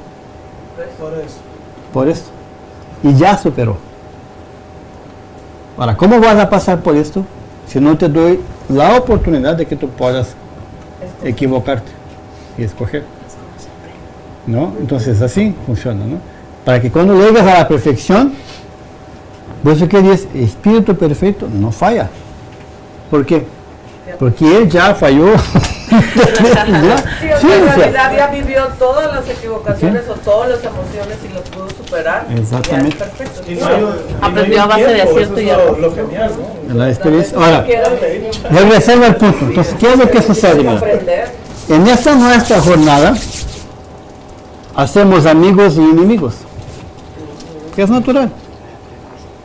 Por eso. por y ya superó. Ahora, ¿cómo vas a pasar por esto si no te doy la oportunidad de que tú puedas equivocarte y escoger? ¿No? Entonces así funciona, ¿no? Para que cuando llegues a la perfección, eso que dice, espíritu perfecto no falla. ¿Por qué? Porque él ya falló. Ya. Sí, o Sí, sea, en realidad ya vivió todas las equivocaciones o todas las emociones y los pudo superar. Exactamente. Ya es perfecto. Y no hay un- y no hay Aprendió a base de acierto y error. lo, lo genial, ¿no? la experiencia. Ahora, regresando al punto. Entonces, ¿qué es lo que sucede? En esta nuestra jornada hacemos amigos y enemigos. Que es natural.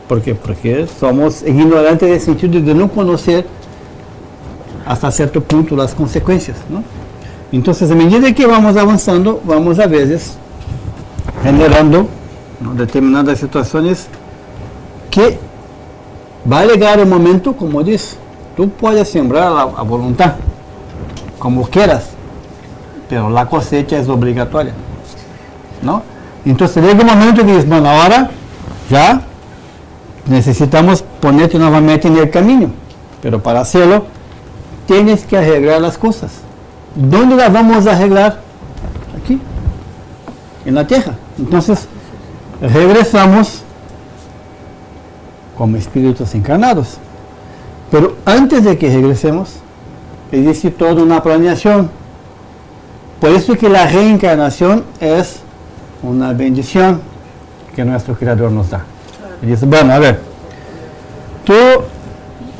¿Por qué? Porque somos ignorantes en el sentido de no conocer hasta cierto punto las consecuencias. ¿no? Entonces, a medida que vamos avanzando, vamos a veces generando ¿no? determinadas situaciones que va a llegar un momento, como dice, tú puedes sembrar a, a voluntad, como quieras, pero la cosecha es obligatoria. ¿No? Entonces llega un momento que dices, bueno, ahora ya necesitamos ponerte nuevamente en el camino, pero para hacerlo tienes que arreglar las cosas. ¿Dónde las vamos a arreglar? Aquí, en la tierra. Entonces, regresamos como espíritus encarnados. Pero antes de que regresemos, existe toda una planeación. Por eso que la reencarnación es una bendición que nuestro Creador nos da. Y dice, bueno, a ver, tú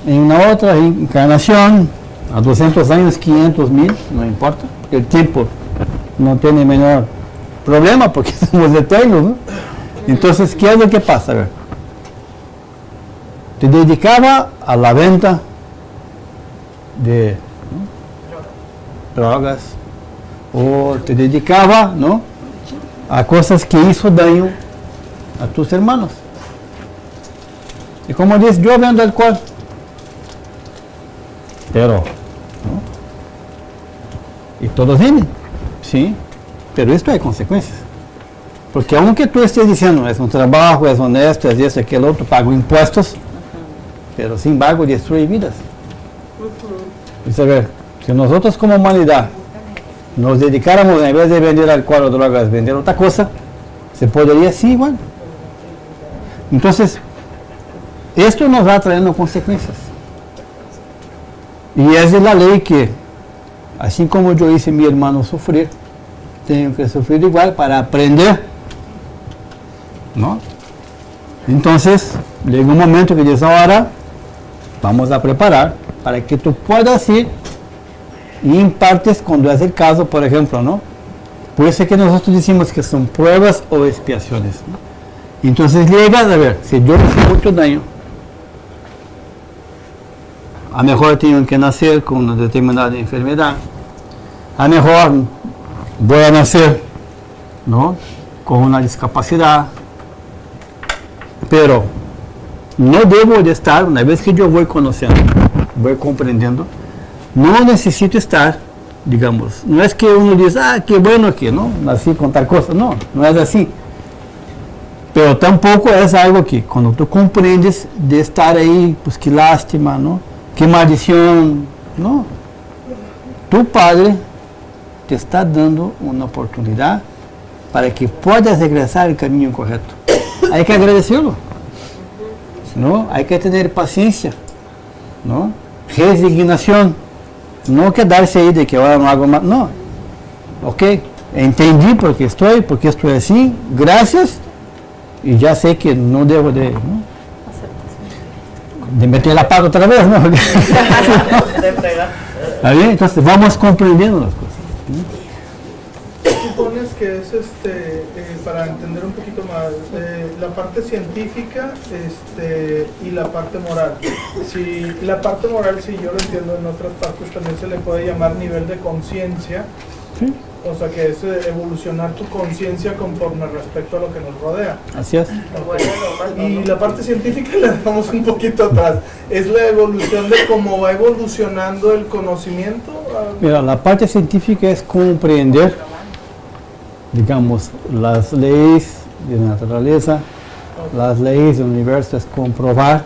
en una otra encarnación, a 200 años, 500 mil, no importa, el tiempo no tiene menor problema porque somos eternos, ¿no? Entonces, ¿qué es lo que pasa? A ver, te dedicaba a la venta de ¿no? drogas o te dedicaba, ¿no? A cosas que hizo daño a tus hermanos. Y como dice, yo vendo alcohol. Pero, ¿no? Y todos venden, sí, pero esto hay consecuencias. Porque aunque tú estés diciendo, es un trabajo, es honesto, es eso, aquel otro, pago impuestos, pero sin embargo destruye vidas. Dice, a ver, si nosotros como humanidad nos dedicáramos, en vez de vender alcohol o drogas, vender otra cosa, se podría así igual. Entonces, esto nos va trayendo consecuencias. Y es de la ley que, así como yo hice a mi hermano sufrir, tengo que sufrir igual para aprender. ¿No? Entonces, llega un momento que dices, ahora vamos a preparar para que tú puedas ir y impartes cuando es el caso, por ejemplo, ¿no? Puede ser que nosotros decimos que son pruebas o expiaciones. Entonces llega a ver, si yo hice mucho daño, a lo mejor tengo que nacer con una determinada enfermedad, a lo mejor voy a nacer ¿no? con una discapacidad, pero no debo de estar, una vez que yo voy conociendo, voy comprendiendo, no necesito estar, digamos, no es que uno dice, ah, qué bueno que no, nací con tal cosa, no, no es así. Pero tampoco es algo que cuando tú comprendes de estar ahí, pues qué lástima, ¿no? Qué maldición, no. Tu padre te está dando una oportunidad para que puedas regresar al camino correcto. Hay que agradecerlo. ¿no? Hay que tener paciencia, ¿no? Resignación. No quedarse ahí de que ahora no hago más. No. Ok, entendí por qué estoy, por qué estoy así. Gracias. Y ya sé que no debo de, ¿no? de meter la pata otra vez, ¿no? ¿Está bien? Entonces vamos comprendiendo las cosas. ¿no? Que es este eh, para entender un poquito más eh, la parte científica este y la parte moral. Si la parte moral si yo lo entiendo en otras partes también se le puede llamar nivel de conciencia. Sí. o sea que es eh, evolucionar tu conciencia conforme respecto a lo que nos rodea. Así es. y la parte científica la dejamos un poquito atrás. Es la evolución de cómo va evolucionando el conocimiento. Mira, la parte científica es comprender, digamos, las leyes de la naturaleza, las leyes del universo, es comprobar.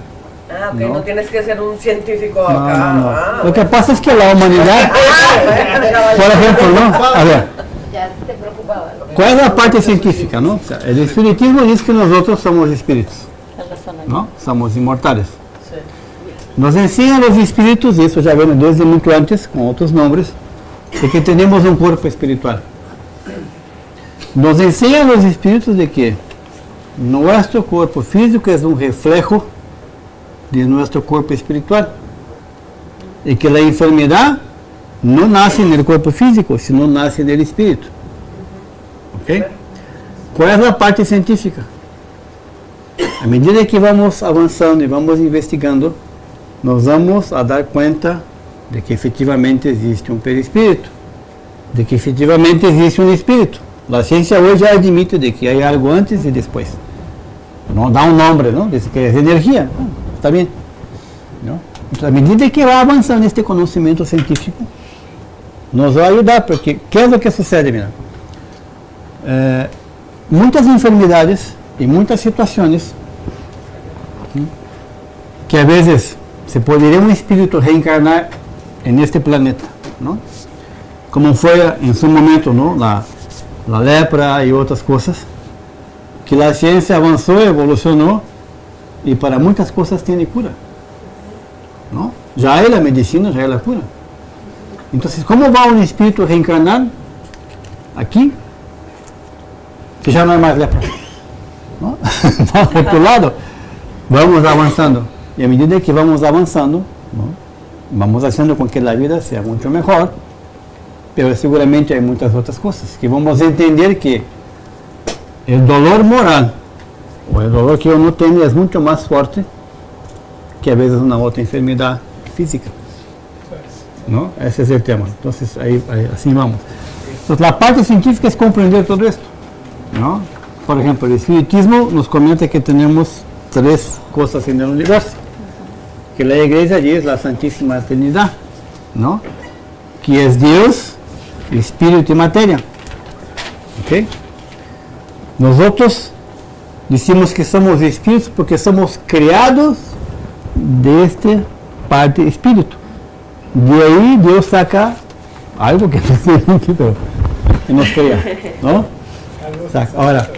Ah, ok, No. no, tienes que ser un científico No, acá. no, no. Ah, Lo que pasa es que la humanidad, Ah, por ejemplo, ¿no? A ver, Ya te preocupaba. ¿cuál es la parte científica, no? O sea, el espiritismo dice que nosotros somos espíritus. ¿no? Somos inmortales. Nos enseñan los espíritus, y eso ya viene desde mucho antes, con otros nombres, de que tenemos un cuerpo espiritual. Nos enseñan los espíritus de que nuestro cuerpo físico es un reflejo de nuestro cuerpo espiritual. Y que la enfermedad no nace en el cuerpo físico, sino nace en el espíritu. ¿Ok? ¿Cuál es la parte científica? A medida que vamos avanzando y vamos investigando, nos vamos a dar cuenta de que efectivamente existe un perispírito, de que efectivamente existe un espíritu. La ciencia hoy ya admite de que hay algo antes y después. No da un nombre, ¿no? Dice que es energía. Ah, está bien. ¿no? Entonces, a medida que va avanzando este conocimiento científico, nos va a ayudar, porque ¿qué es lo que sucede? Mira? Eh, muitas enfermedades y muitas situaciones ¿sí? que a veces se podría un espíritu reencarnar en este planeta, ¿no? Como fue en su momento, ¿no? La, la lepra y otras cosas, que la ciencia avanzó, evolucionó y para muchas cosas tiene cura, ¿no? Ya hay la medicina, ya hay la cura. Entonces, ¿cómo va un espíritu a reencarnar aquí? Si ya no hay más lepra. ¿no? Va por otro lado. Vamos avanzando. Y a medida que vamos avanzando, ¿no? vamos haciendo con que la vida sea mucho mejor, pero seguramente hay muchas otras cosas que vamos a entender que el dolor moral o el dolor que uno tiene es mucho más fuerte que a veces una otra enfermedad física. ¿no? Ese es el tema. Entonces, ahí, ahí- así vamos. Entonces, la parte científica es comprender todo esto. ¿no? Por ejemplo, el espiritismo nos comenta que tenemos tres cosas en el universo. Que la iglesia allí es la Santísima Trinidad, ¿no? Que es Dios, Espíritu y materia. ¿Ok? Nosotros decimos que somos espíritus porque somos creados de este parte espíritu. De ahí Dios saca algo que no sé qué, pero que nos crea, ¿no? Saca. Ahora,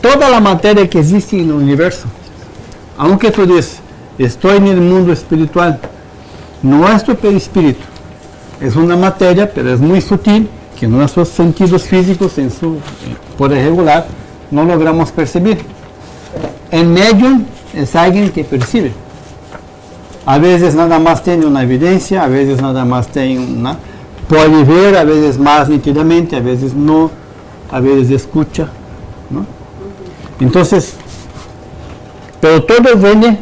toda la materia que existe en el universo, aunque tú dices, estoy en el mundo espiritual, nuestro perispíritu es una materia, pero es muy sutil, que nuestros sentidos físicos en su poder regular no logramos percibir. El medium es alguien que percibe. A veces nada más tiene una evidencia, a veces nada más tiene una... Puede ver, a veces más nítidamente, a veces no, a veces escucha. ¿no? Entonces, pero todo viene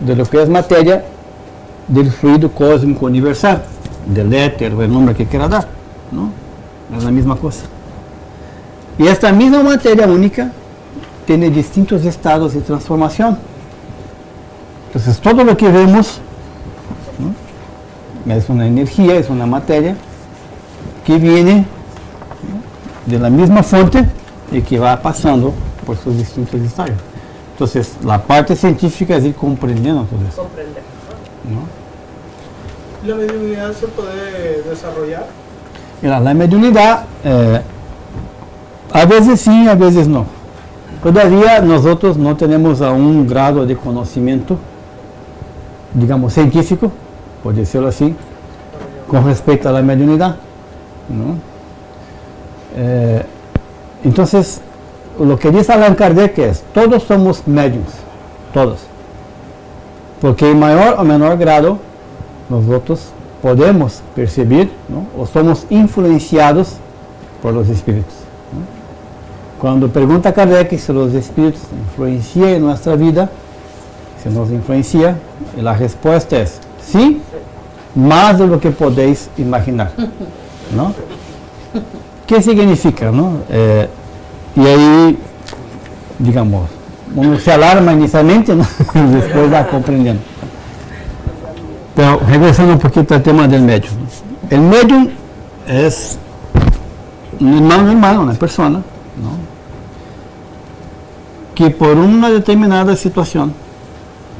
de lo que es materia del fluido cósmico universal, del éter, o el nombre que quiera dar. ¿no? Es la misma cosa. Y esta misma materia única tiene distintos estados de transformación. Entonces, todo lo que vemos ¿no? es una energía, es una materia que viene ¿no? de la misma fuente y que va pasando por sus distintos estadios. Entonces, la parte científica es ir comprendiendo todo eso. Comprender. ¿no? ¿La mediunidad se puede desarrollar? Mira, la mediunidad, eh, a veces sí, a veces no. Todavía nosotros no tenemos aún un grado de conocimiento, digamos, científico, por decirlo así, con respecto a la mediunidad. Eh, entonces, lo que dice Allan Kardec es, todos somos mediums, todos. Porque en mayor o menor grado nosotros podemos percibir ¿no? o somos influenciados por los espíritus. ¿no? Cuando pregunta Kardec si los espíritus influencian en nuestra vida, si nos influencia, y la respuesta es sí, más de lo que podéis imaginar. ¿no? ¿Qué significa? No? Eh, y digamos, uno se alarma inicialmente, ¿no? después va comprendiendo. Pero regresando un poquito al tema del médium. El médium es un hermano normal, una persona, ¿no? que por una determinada situación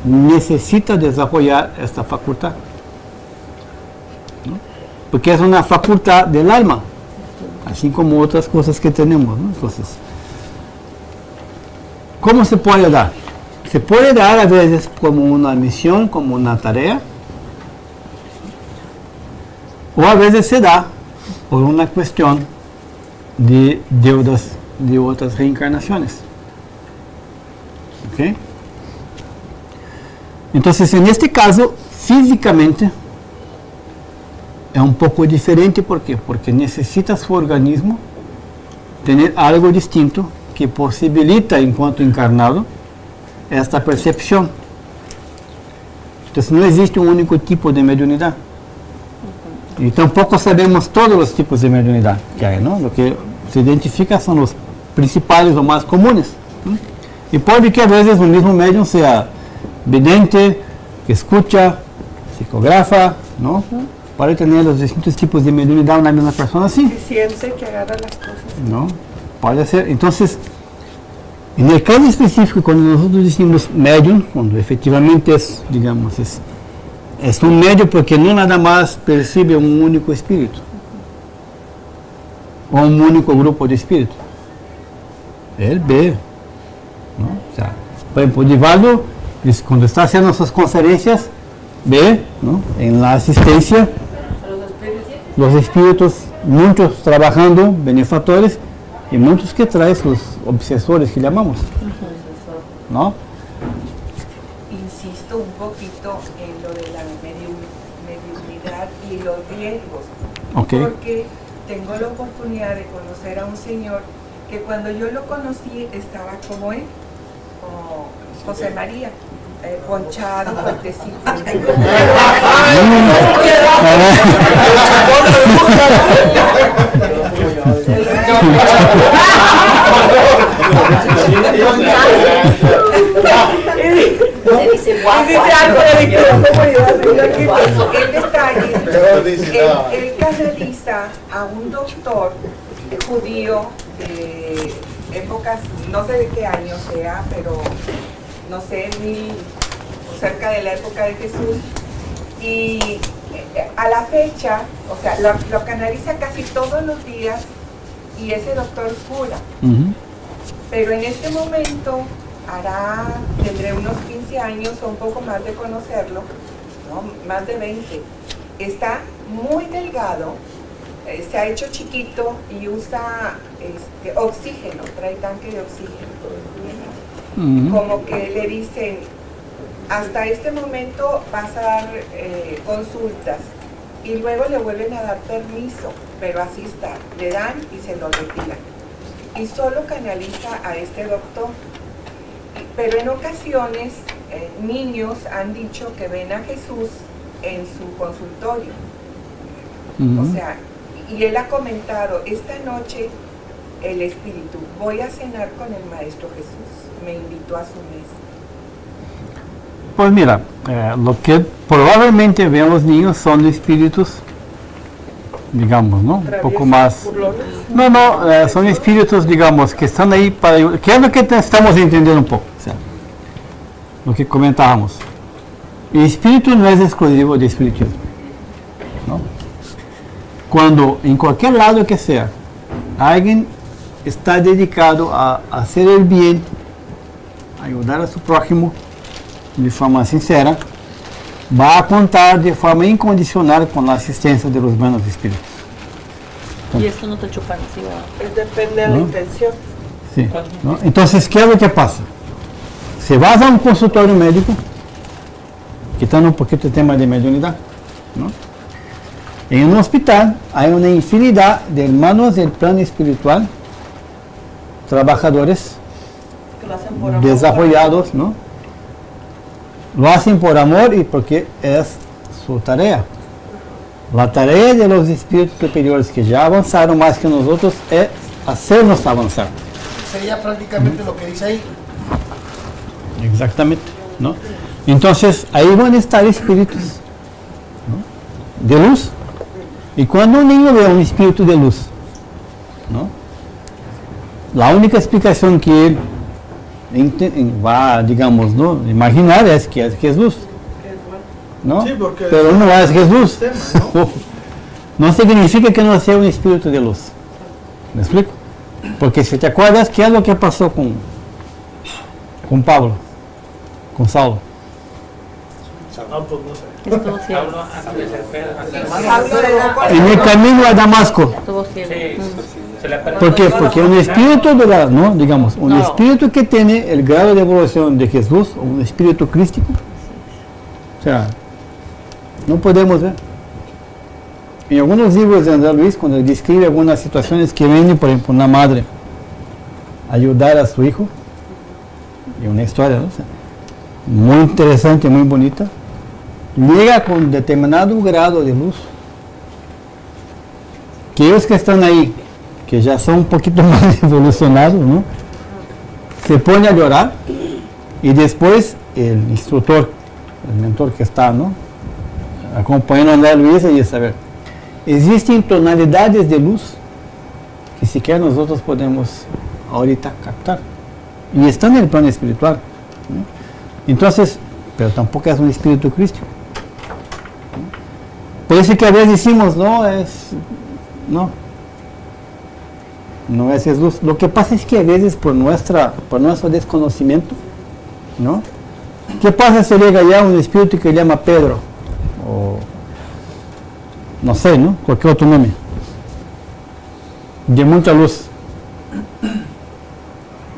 necesita desarrollar esta facultad. Porque es una facultad del alma, así como otras cosas que tenemos. ¿no? Entonces, ¿cómo se puede dar? Se puede dar a veces como una misión, como una tarea, o a veces se da por una cuestión de deudas de otras reencarnaciones. ¿Ok? Entonces, en este caso, físicamente, es un poco diferente, ¿por qué? Porque necesita su organismo tener algo distinto que posibilita, en cuanto encarnado, esta percepción. Entonces, no existe un único tipo de mediunidad. Y tampoco sabemos todos los tipos de mediunidad que hay, ¿no? Lo que se identifica son los principales o más comunes. ¿no? Y puede que a veces el mismo medium sea vidente, que escucha, psicografa, ¿no? Puede tener los distintos tipos de mediunidad una misma persona, sí. Que siente que agarra las cosas. ¿no? Puede ser. Entonces, en el caso específico, cuando nosotros decimos medium, cuando efectivamente es, digamos, es, es un medio porque no nada más percibe un único espíritu o un único grupo de espíritus. Él ve. ¿no? O sea, por ejemplo, Divaldo, dice, cuando está haciendo sus conferencias, ve ¿no? en la asistencia los espíritus, muchos trabajando, benefactores, y muchos que traen sus obsesores que llamamos. ¿No? Insisto un poquito en lo de la medium- mediunidad y los riesgos. Porque tengo la oportunidad de conocer a un señor que cuando yo lo conocí estaba como él, como José María, eh, ponchado, fuertecito. Se dice guapo. Y dice algo de que no puedo yo hacerlo aquí, pues, Él él canaliza a un doctor judío de épocas, no sé de qué año sea, pero no sé, mil, cerca de la época de Jesús. Y eh, a la fecha, o sea, lo, lo canaliza casi todos los días y ese doctor cura. Pero en este momento, hará, tendré unos 15 años o un poco más de conocerlo, ¿no? más de 20. Está muy delgado, eh, se ha hecho chiquito y usa este, oxígeno, trae tanque de oxígeno. Como que le dicen, hasta este momento vas a dar eh, consultas y luego le vuelven a dar permiso, pero así está, le dan y se lo retiran. Y solo canaliza a este doctor. Pero en ocasiones eh, niños han dicho que ven a Jesús en su consultorio. O sea, y él ha comentado, esta noche el Espíritu, voy a cenar con el Maestro Jesús, me invitó a su mesa. Pues mira, eh, lo que probablemente ven los niños son espíritus, digamos, ¿no? Un poco más... burlones. No, no, eh, son espíritus, digamos, que están ahí para... ¿Qué es lo que estamos entendiendo un poco? O sea, lo que comentábamos. El espíritu no es exclusivo de espiritismo. ¿no? Cuando en cualquier lado que sea, alguien está dedicado a hacer el bien, a ayudar a su prójimo de forma sincera, va a contar de forma incondicional con la asistencia de los buenos espíritus. Y esto no te chupan, sí, ¿verdad? Es depende de la ¿No? intención. Sí, ¿no? Entonces, ¿qué es lo que pasa? Si vas a un consultorio médico, quitando un poquito el tema de mediunidad, ¿no? en un hospital hay una infinidad de hermanos del plano espiritual, trabajadores, desarrollados, ¿no? Lo hacen por amor y porque es su tarea. La tarea de los espíritus superiores que ya avanzaron más que nosotros es hacernos avanzar. Sería prácticamente lo que dice ahí. Exactamente, ¿no? Entonces, ahí van a estar espíritus ¿no? de luz. Y cuando un niño ve un espíritu de luz, ¿no? La única explicación que va, digamos, ¿no? imaginar es que es Jesús, ¿no? Sí, porque Pero no es Jesús. sistema, No significa que no sea un espíritu de luz. ¿Me explico? Porque si te acuerdas, ¿qué es lo que pasó con, con Pablo? Con Saulo. Pues no sé. Estuvo ciego. En el camino a Damasco. Estuvo ciego. Sí, ¿Por qué? Porque un espíritu de la, ¿no? Digamos, un No. espíritu que tiene el grado de evolución de Jesús, un espíritu crístico, o sea, no podemos ver. En algunos libros de Andrés Luis, cuando describe algunas situaciones que viene, por ejemplo, una madre ayudar a su hijo, y una historia, ¿no? O sea, muy interesante, muy bonita, llega con determinado grado de luz que ellos que están ahí, que ya son un poquito más evolucionados, ¿no? Se pone a llorar y después el instructor, el mentor que está, ¿no? Acompañando a Andrés Luis y dice, a ver, existen tonalidades de luz que siquiera nosotros podemos ahorita captar y están en el plano espiritual. ¿no? Entonces, pero tampoco es un espíritu crístico. ¿no? Por eso que a veces decimos, no, es no. No es Jesús. Lo que pasa es que a veces por, nuestra, por nuestro desconocimiento, ¿no? ¿Qué pasa si llega ya un espíritu que llama Pedro? O no sé, ¿no? Cualquier otro nombre. De mucha luz.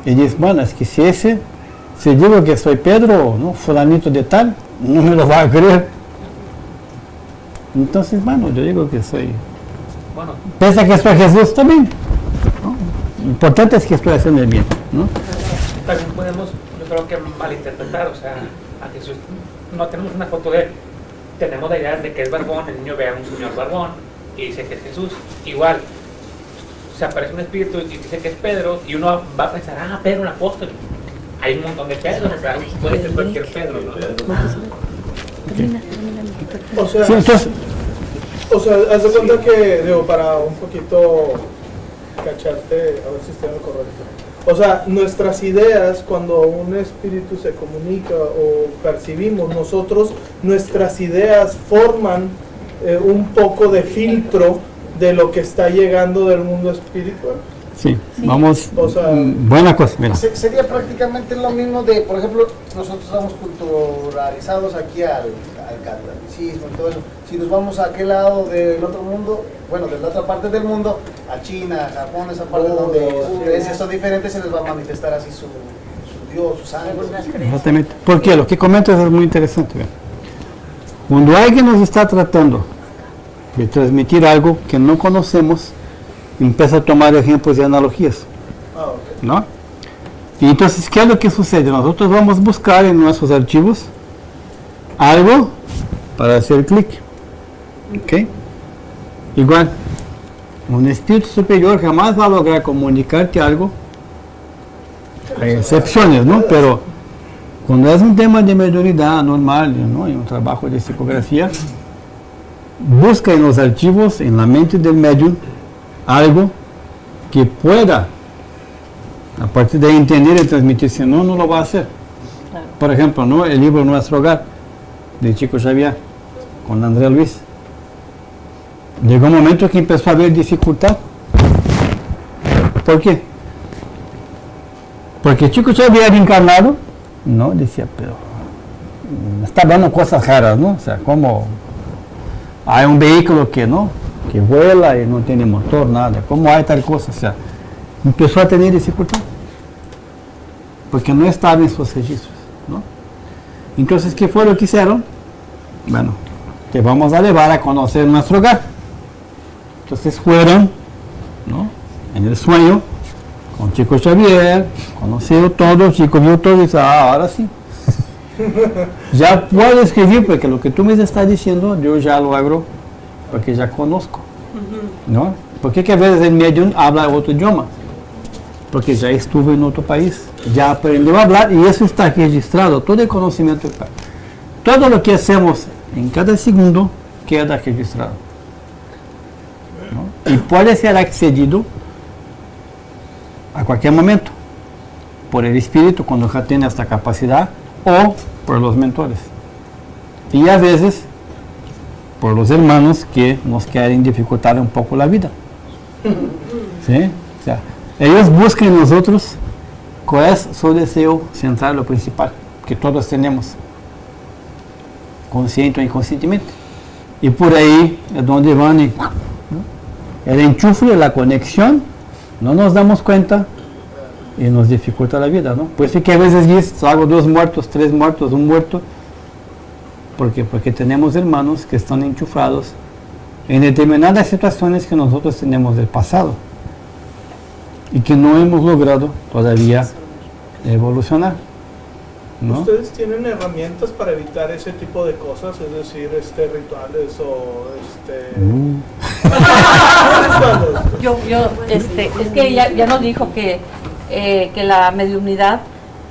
Y dice, bueno, es que si ese, si digo que soy Pedro, ¿no? Fulanito de tal, no me lo va a creer. Entonces, bueno, yo digo que soy Bueno, Piensa que soy Jesús también. Importante es que estoy haciendo el bien. ¿no? también podemos, yo creo que malinterpretar, o sea, a Jesús no tenemos una foto de él, tenemos la idea de que es barbón, el niño ve a un señor barbón y dice que es Jesús. Igual, se aparece un espíritu y dice que es Pedro y uno va a pensar, ah, Pedro, el apóstol. Hay un montón de Pedros, o sea, puede ser cualquier Pedro, ¿no? O sea, Sí, entonces, o sea, haz de cuenta que, digo, para un poquito cacharte, a ver si estoy en lo correcto. O sea, nuestras ideas, cuando un espíritu se comunica o percibimos nosotros, nuestras ideas forman eh, un poco de filtro de lo que está llegando del mundo espiritual. Sí, vamos. O sea- mm, buena cosa, mira. Se- Sería prácticamente lo mismo de, por ejemplo, nosotros estamos culturalizados aquí al, al catolicismo y todo eso. Si nos vamos a aquel lado del otro mundo, bueno, de la otra parte del mundo, a China, a Japón, esa parte donde sus creencias son diferentes, se les va a manifestar así su, su Dios, su sangre. Exactamente. Porque lo que comentas es muy interesante. Cuando alguien nos está tratando de transmitir algo que no conocemos, empieza a tomar ejemplos y analogías. Ah. ¿no? Y entonces, ¿qué es lo que sucede? Nosotros vamos a buscar en nuestros archivos algo para hacer clic. ¿Ok? Igual, un espíritu superior jamás va a lograr comunicarte algo. Hay excepciones, ¿no? Pero cuando es un tema de mediunidad normal, ¿no? En un trabajo de psicografía, busca en los archivos, en la mente del medium, algo que pueda a partir de entender y transmitir, si no, no lo va a hacer. Por ejemplo, ¿no? el libro Nuestro Hogar, de Chico Xavier, con André Luis. Llegó un momento que empezó a haber dificultad. ¿Por qué? Porque Chico Xavier encarnado, ¿no? Decía, pero está dando cosas raras, ¿no? O sea, como hay un vehículo que no, que vuela y no tiene motor, nada. ¿Cómo hay tal cosa? O sea, empezó a tener dificultad. Porque no estaba en sus registros. Entonces, ¿qué fue lo que hicieron? Bueno, te vamos a llevar a conocer nuestro hogar. Entonces fueron, ¿no? En el sueño, con Chico Xavier, conoció todo, Chico vio todo y dice, ah, ahora sí. ya puedo escribir porque lo que tú me estás diciendo yo ya lo hago porque ya conozco. ¿No? Porque que a veces el medium habla otro idioma? Porque ya estuvo en otro país, ya aprendió a hablar y eso está registrado, todo el conocimiento está. Todo lo que hacemos en cada segundo queda registrado. ¿no? Y puede ser accedido a cualquier momento por el espíritu cuando ya tiene esta capacidad o por los mentores. Y a veces por los hermanos que nos quieren dificultar un poco la vida. ¿Sí? O sea, ellos buscan en nosotros cuál es su deseo central o principal, que todos tenemos, consciente o inconscientemente. Y por ahí es donde van el enchufe, la conexión, no nos damos cuenta y nos dificulta la vida, ¿no? Por eso que a veces dices, dos muertos, tres muertos, un muerto, porque porque tenemos hermanos que están enchufados en determinadas situaciones que nosotros tenemos del pasado y que no hemos logrado todavía evolucionar. ¿no? ¿Ustedes tienen herramientas para evitar ese tipo de cosas? Es decir, este rituales o este... Mm. Yo, yo, este, es que ella ya nos dijo que, eh, que la mediunidad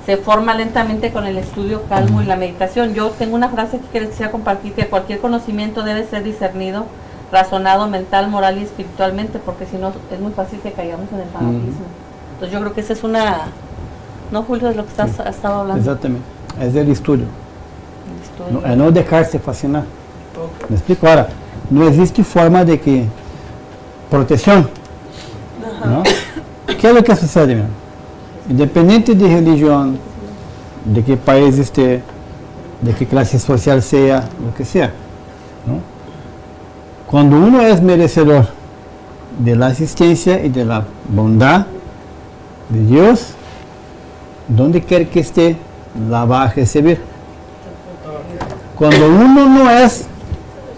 se forma lentamente con el estudio calmo y la meditación. Yo tengo una frase que quisiera compartir, que cualquier conocimiento debe ser discernido, razonado mental, moral y espiritualmente, porque si no es muy fácil que caigamos en el fanatismo. Entonces yo creo que esa es una... ¿No, Julio, de lo que estás, has estado hablando? Exactamente, es el estudio. El estudio. No, es no dejarse fascinar. Me explico ahora, no existe forma de que protección. ¿no? ¿Qué es lo que sucede? mira? Independiente de religión, de qué país esté, de qué clase social sea, lo que sea. ¿no? Cuando uno es merecedor de la asistencia y de la bondad de Dios, donde quiera que esté, la va a recibir. Cuando uno no es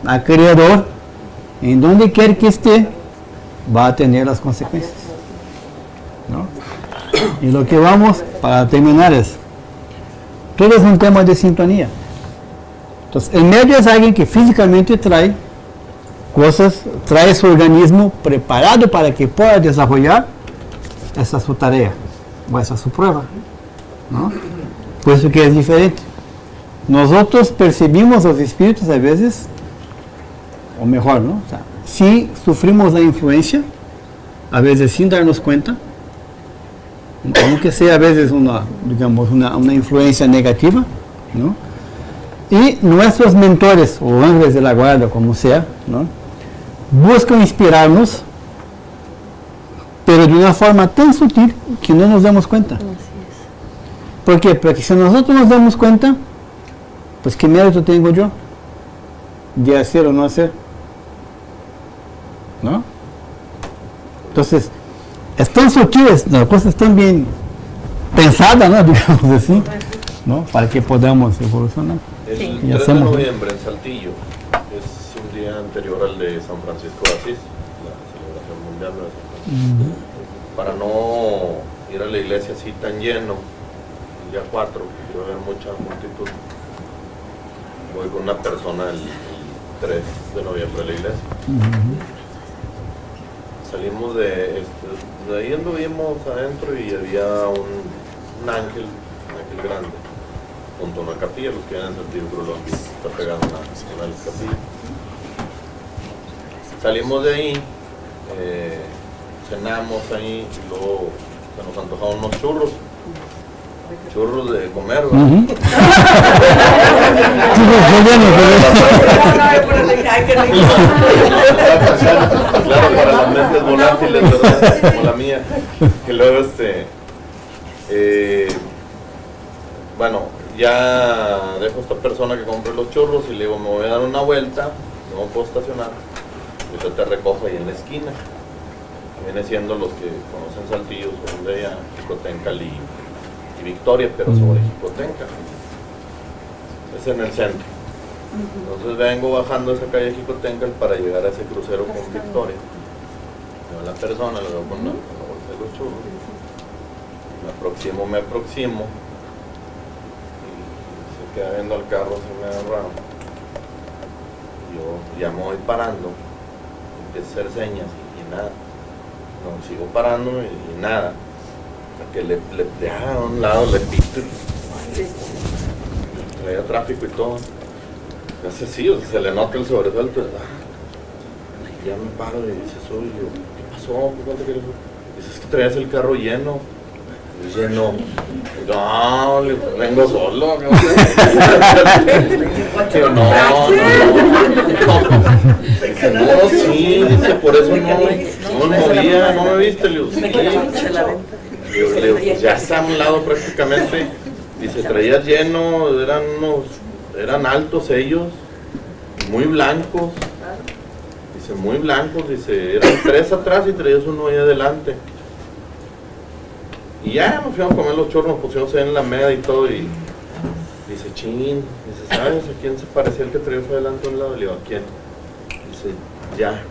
acreedor, en donde quiera que esté, va a tener las consecuencias. ¿no? Y lo que vamos para terminar es, todo es un tema de sintonía. Entonces, el medio es alguien que físicamente trae cosas, trae su organismo preparado para que pueda desarrollar esa su tarea, o esa su prueba. ¿no? Por eso que es diferente. Nosotros percibimos los espíritus a veces, o mejor, ¿no? O sea, si sufrimos la influencia, a veces sin darnos cuenta, aunque sea a veces una, digamos, una, una influencia negativa, ¿no? Y nuestros mentores, o ángeles de la guarda, como sea, ¿no? Buscan inspirarnos pero de una forma tan sutil que no nos damos cuenta. ¿Por qué? Porque si nosotros nos damos cuenta, pues qué mérito tengo yo de hacer o no hacer. ¿No? Entonces, es tan sutil, la cosa es tan bien pensada, ¿no? Digamos así, ¿no? Para que podamos evolucionar. El Y 3 de noviembre en Saltillo día anterior al de San Francisco de Asís, la celebración mundial de San Francisco. Para no ir a la iglesia así tan lleno, el día 4, que va a haber mucha multitud, voy con una persona el, el 3 de noviembre a la iglesia. Salimos de, este, de ahí anduvimos adentro y había un, un ángel, un ángel grande junto a una capilla, los que vienen en sentido cruz está pegado a una, una capillas. Salimos de ahí, eh, cenamos ahí y luego se nos antojaron unos churros. Churros de comer, ¿verdad? Ujú. Claro, para las mentes volátiles, ¿verdad? Como la mía. Que luego, este. eh, bueno, ya dejo a esta persona que compre los churros y le digo, me voy a dar una vuelta, no puedo estacionar. Y yo te recojo ahí en la esquina. Viene siendo los que conocen Saltillo, son de allá, Jicotencal y, y Victoria, pero sobre Jicotenca. Es en el centro. Entonces vengo bajando esa calle Jicotencal para llegar a ese crucero con Victoria. Veo a la persona, le veo con la, con la bolsa de los churros. Me aproximo, me aproximo. Y se queda viendo al carro así me agarrado. Yo ya me voy parando. Empiezo a hacer señas y, nada. No, sigo parando y, nada. Que le, le, a un lado, le pito y traía tráfico y todo. O sea, se le nota el sobresalto. ah, y ya me paro y dice, soy yo, ¿qué pasó? ¿Por qué te quieres? Dice, es que traías el carro lleno. Yo, No, le digo, vengo solo. No, no, no. Dice, no, sí, dice, por eso no, no me movía, no me viste. Le digo, sí. Le digo, ya está a un lado prácticamente. Dice, traías lleno, eran unos, eran altos ellos, muy blancos. Dice, muy blancos, dice, eran tres atrás y traías uno ahí adelante. Y ya nos fuimos a comer los churros, nos pusimos ahí en la meda y todo y dice, chin, dice, ¿sabes a quién se parecía el que traías adelante a un lado? Le digo, ¿a quién? Dice, ya.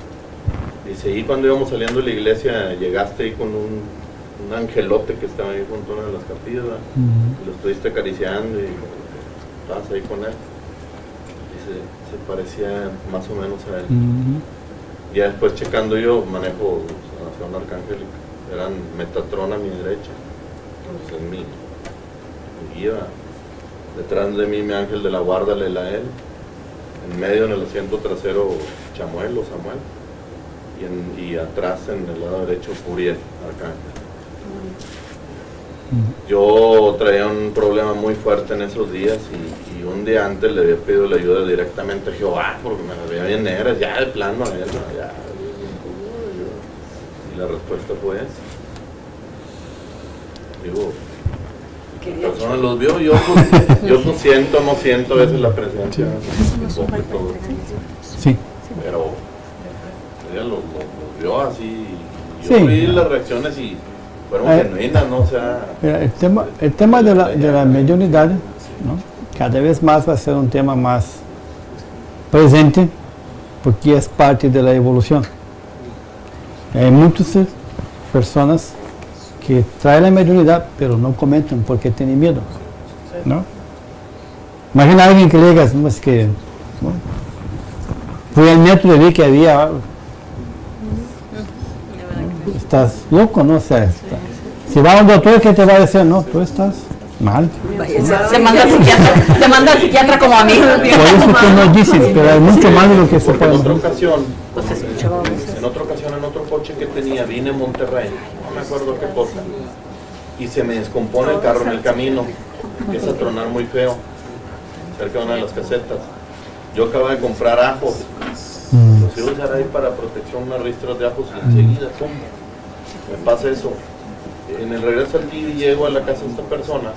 Dice, y cuando íbamos saliendo de la iglesia llegaste ahí con un, un angelote que estaba ahí junto a una de las capillas, ¿verdad? y lo estuviste acariciando y estabas ahí con él. Dice, se parecía más o menos a él. Ya después checando yo, manejo Sanación Arcángelica, eran Metatron a mi derecha, entonces mi, mi guía, detrás de mí mi ángel de la guarda, Lelael, en medio en el asiento trasero Chamuel o Samuel, y, en- y atrás en el lado derecho Uriel, Arcángel. Yo traía un problema muy fuerte en esos días y, y un día antes le había pedido la ayuda directamente a Jehová porque me las veía bien negras, ya de plano a él, ya. Y la respuesta fue esa. La persona los vio, yo, yo no siento, no siento a veces la presencia. Sí. Pero ella lo, lo- lo vio así. y Sí. Yo vi las reacciones y fueron Eh, genuinas, ¿no? O sea, Mira, el tema, el tema de la, de la mediunidad, ¿no? cada vez más va a ser un tema más presente porque es parte de la evolución. Hay muchas personas que traen la mediunidad pero no comentan porque tienen miedo. ¿no? Imagina a alguien que le digas, no es que ¿no? fui al metro y vi que había estás loco, ¿no? O sea, está- si va a un doctor, ¿qué te va a decir? No, tú estás mal. Se manda al psiquiatra, se manda al psiquiatra como a mí. Por eso que no dicen, pero hay mucho más de lo que se puede en otra ocasión, Pues en otra ocasión, en otro coche que tenía, vine a Monterrey, me acuerdo qué cosa, y se me descompone el carro en el camino, empieza a tronar muy feo, cerca de una de las casetas. Yo acabo de comprar ajos, los iba a usar ahí para protección, unas ristras de ajos, y enseguida, pum, me pasa eso. En el regreso al día llego a la casa de esta persona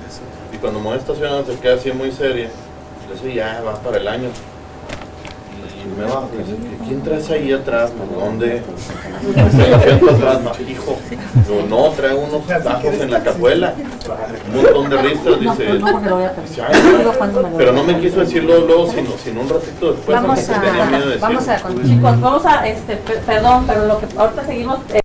y cuando me voy estacionando se queda así muy seria. Eso ya va para el año. Me ¿quién traes ahí atrás? ¿Por ¿Dónde? Atrás, hijo. Digo, no, trae unos tajos en la cajuela. Un montón de risas, dice. No, a dice, "Ay, no". Pero no me quiso decirlo luego, sino, sino un ratito después. Vamos porque tenía miedo de a, vamos a. Chicos, vamos a, este, pe- perdón, pero lo que ahorita seguimos. eh,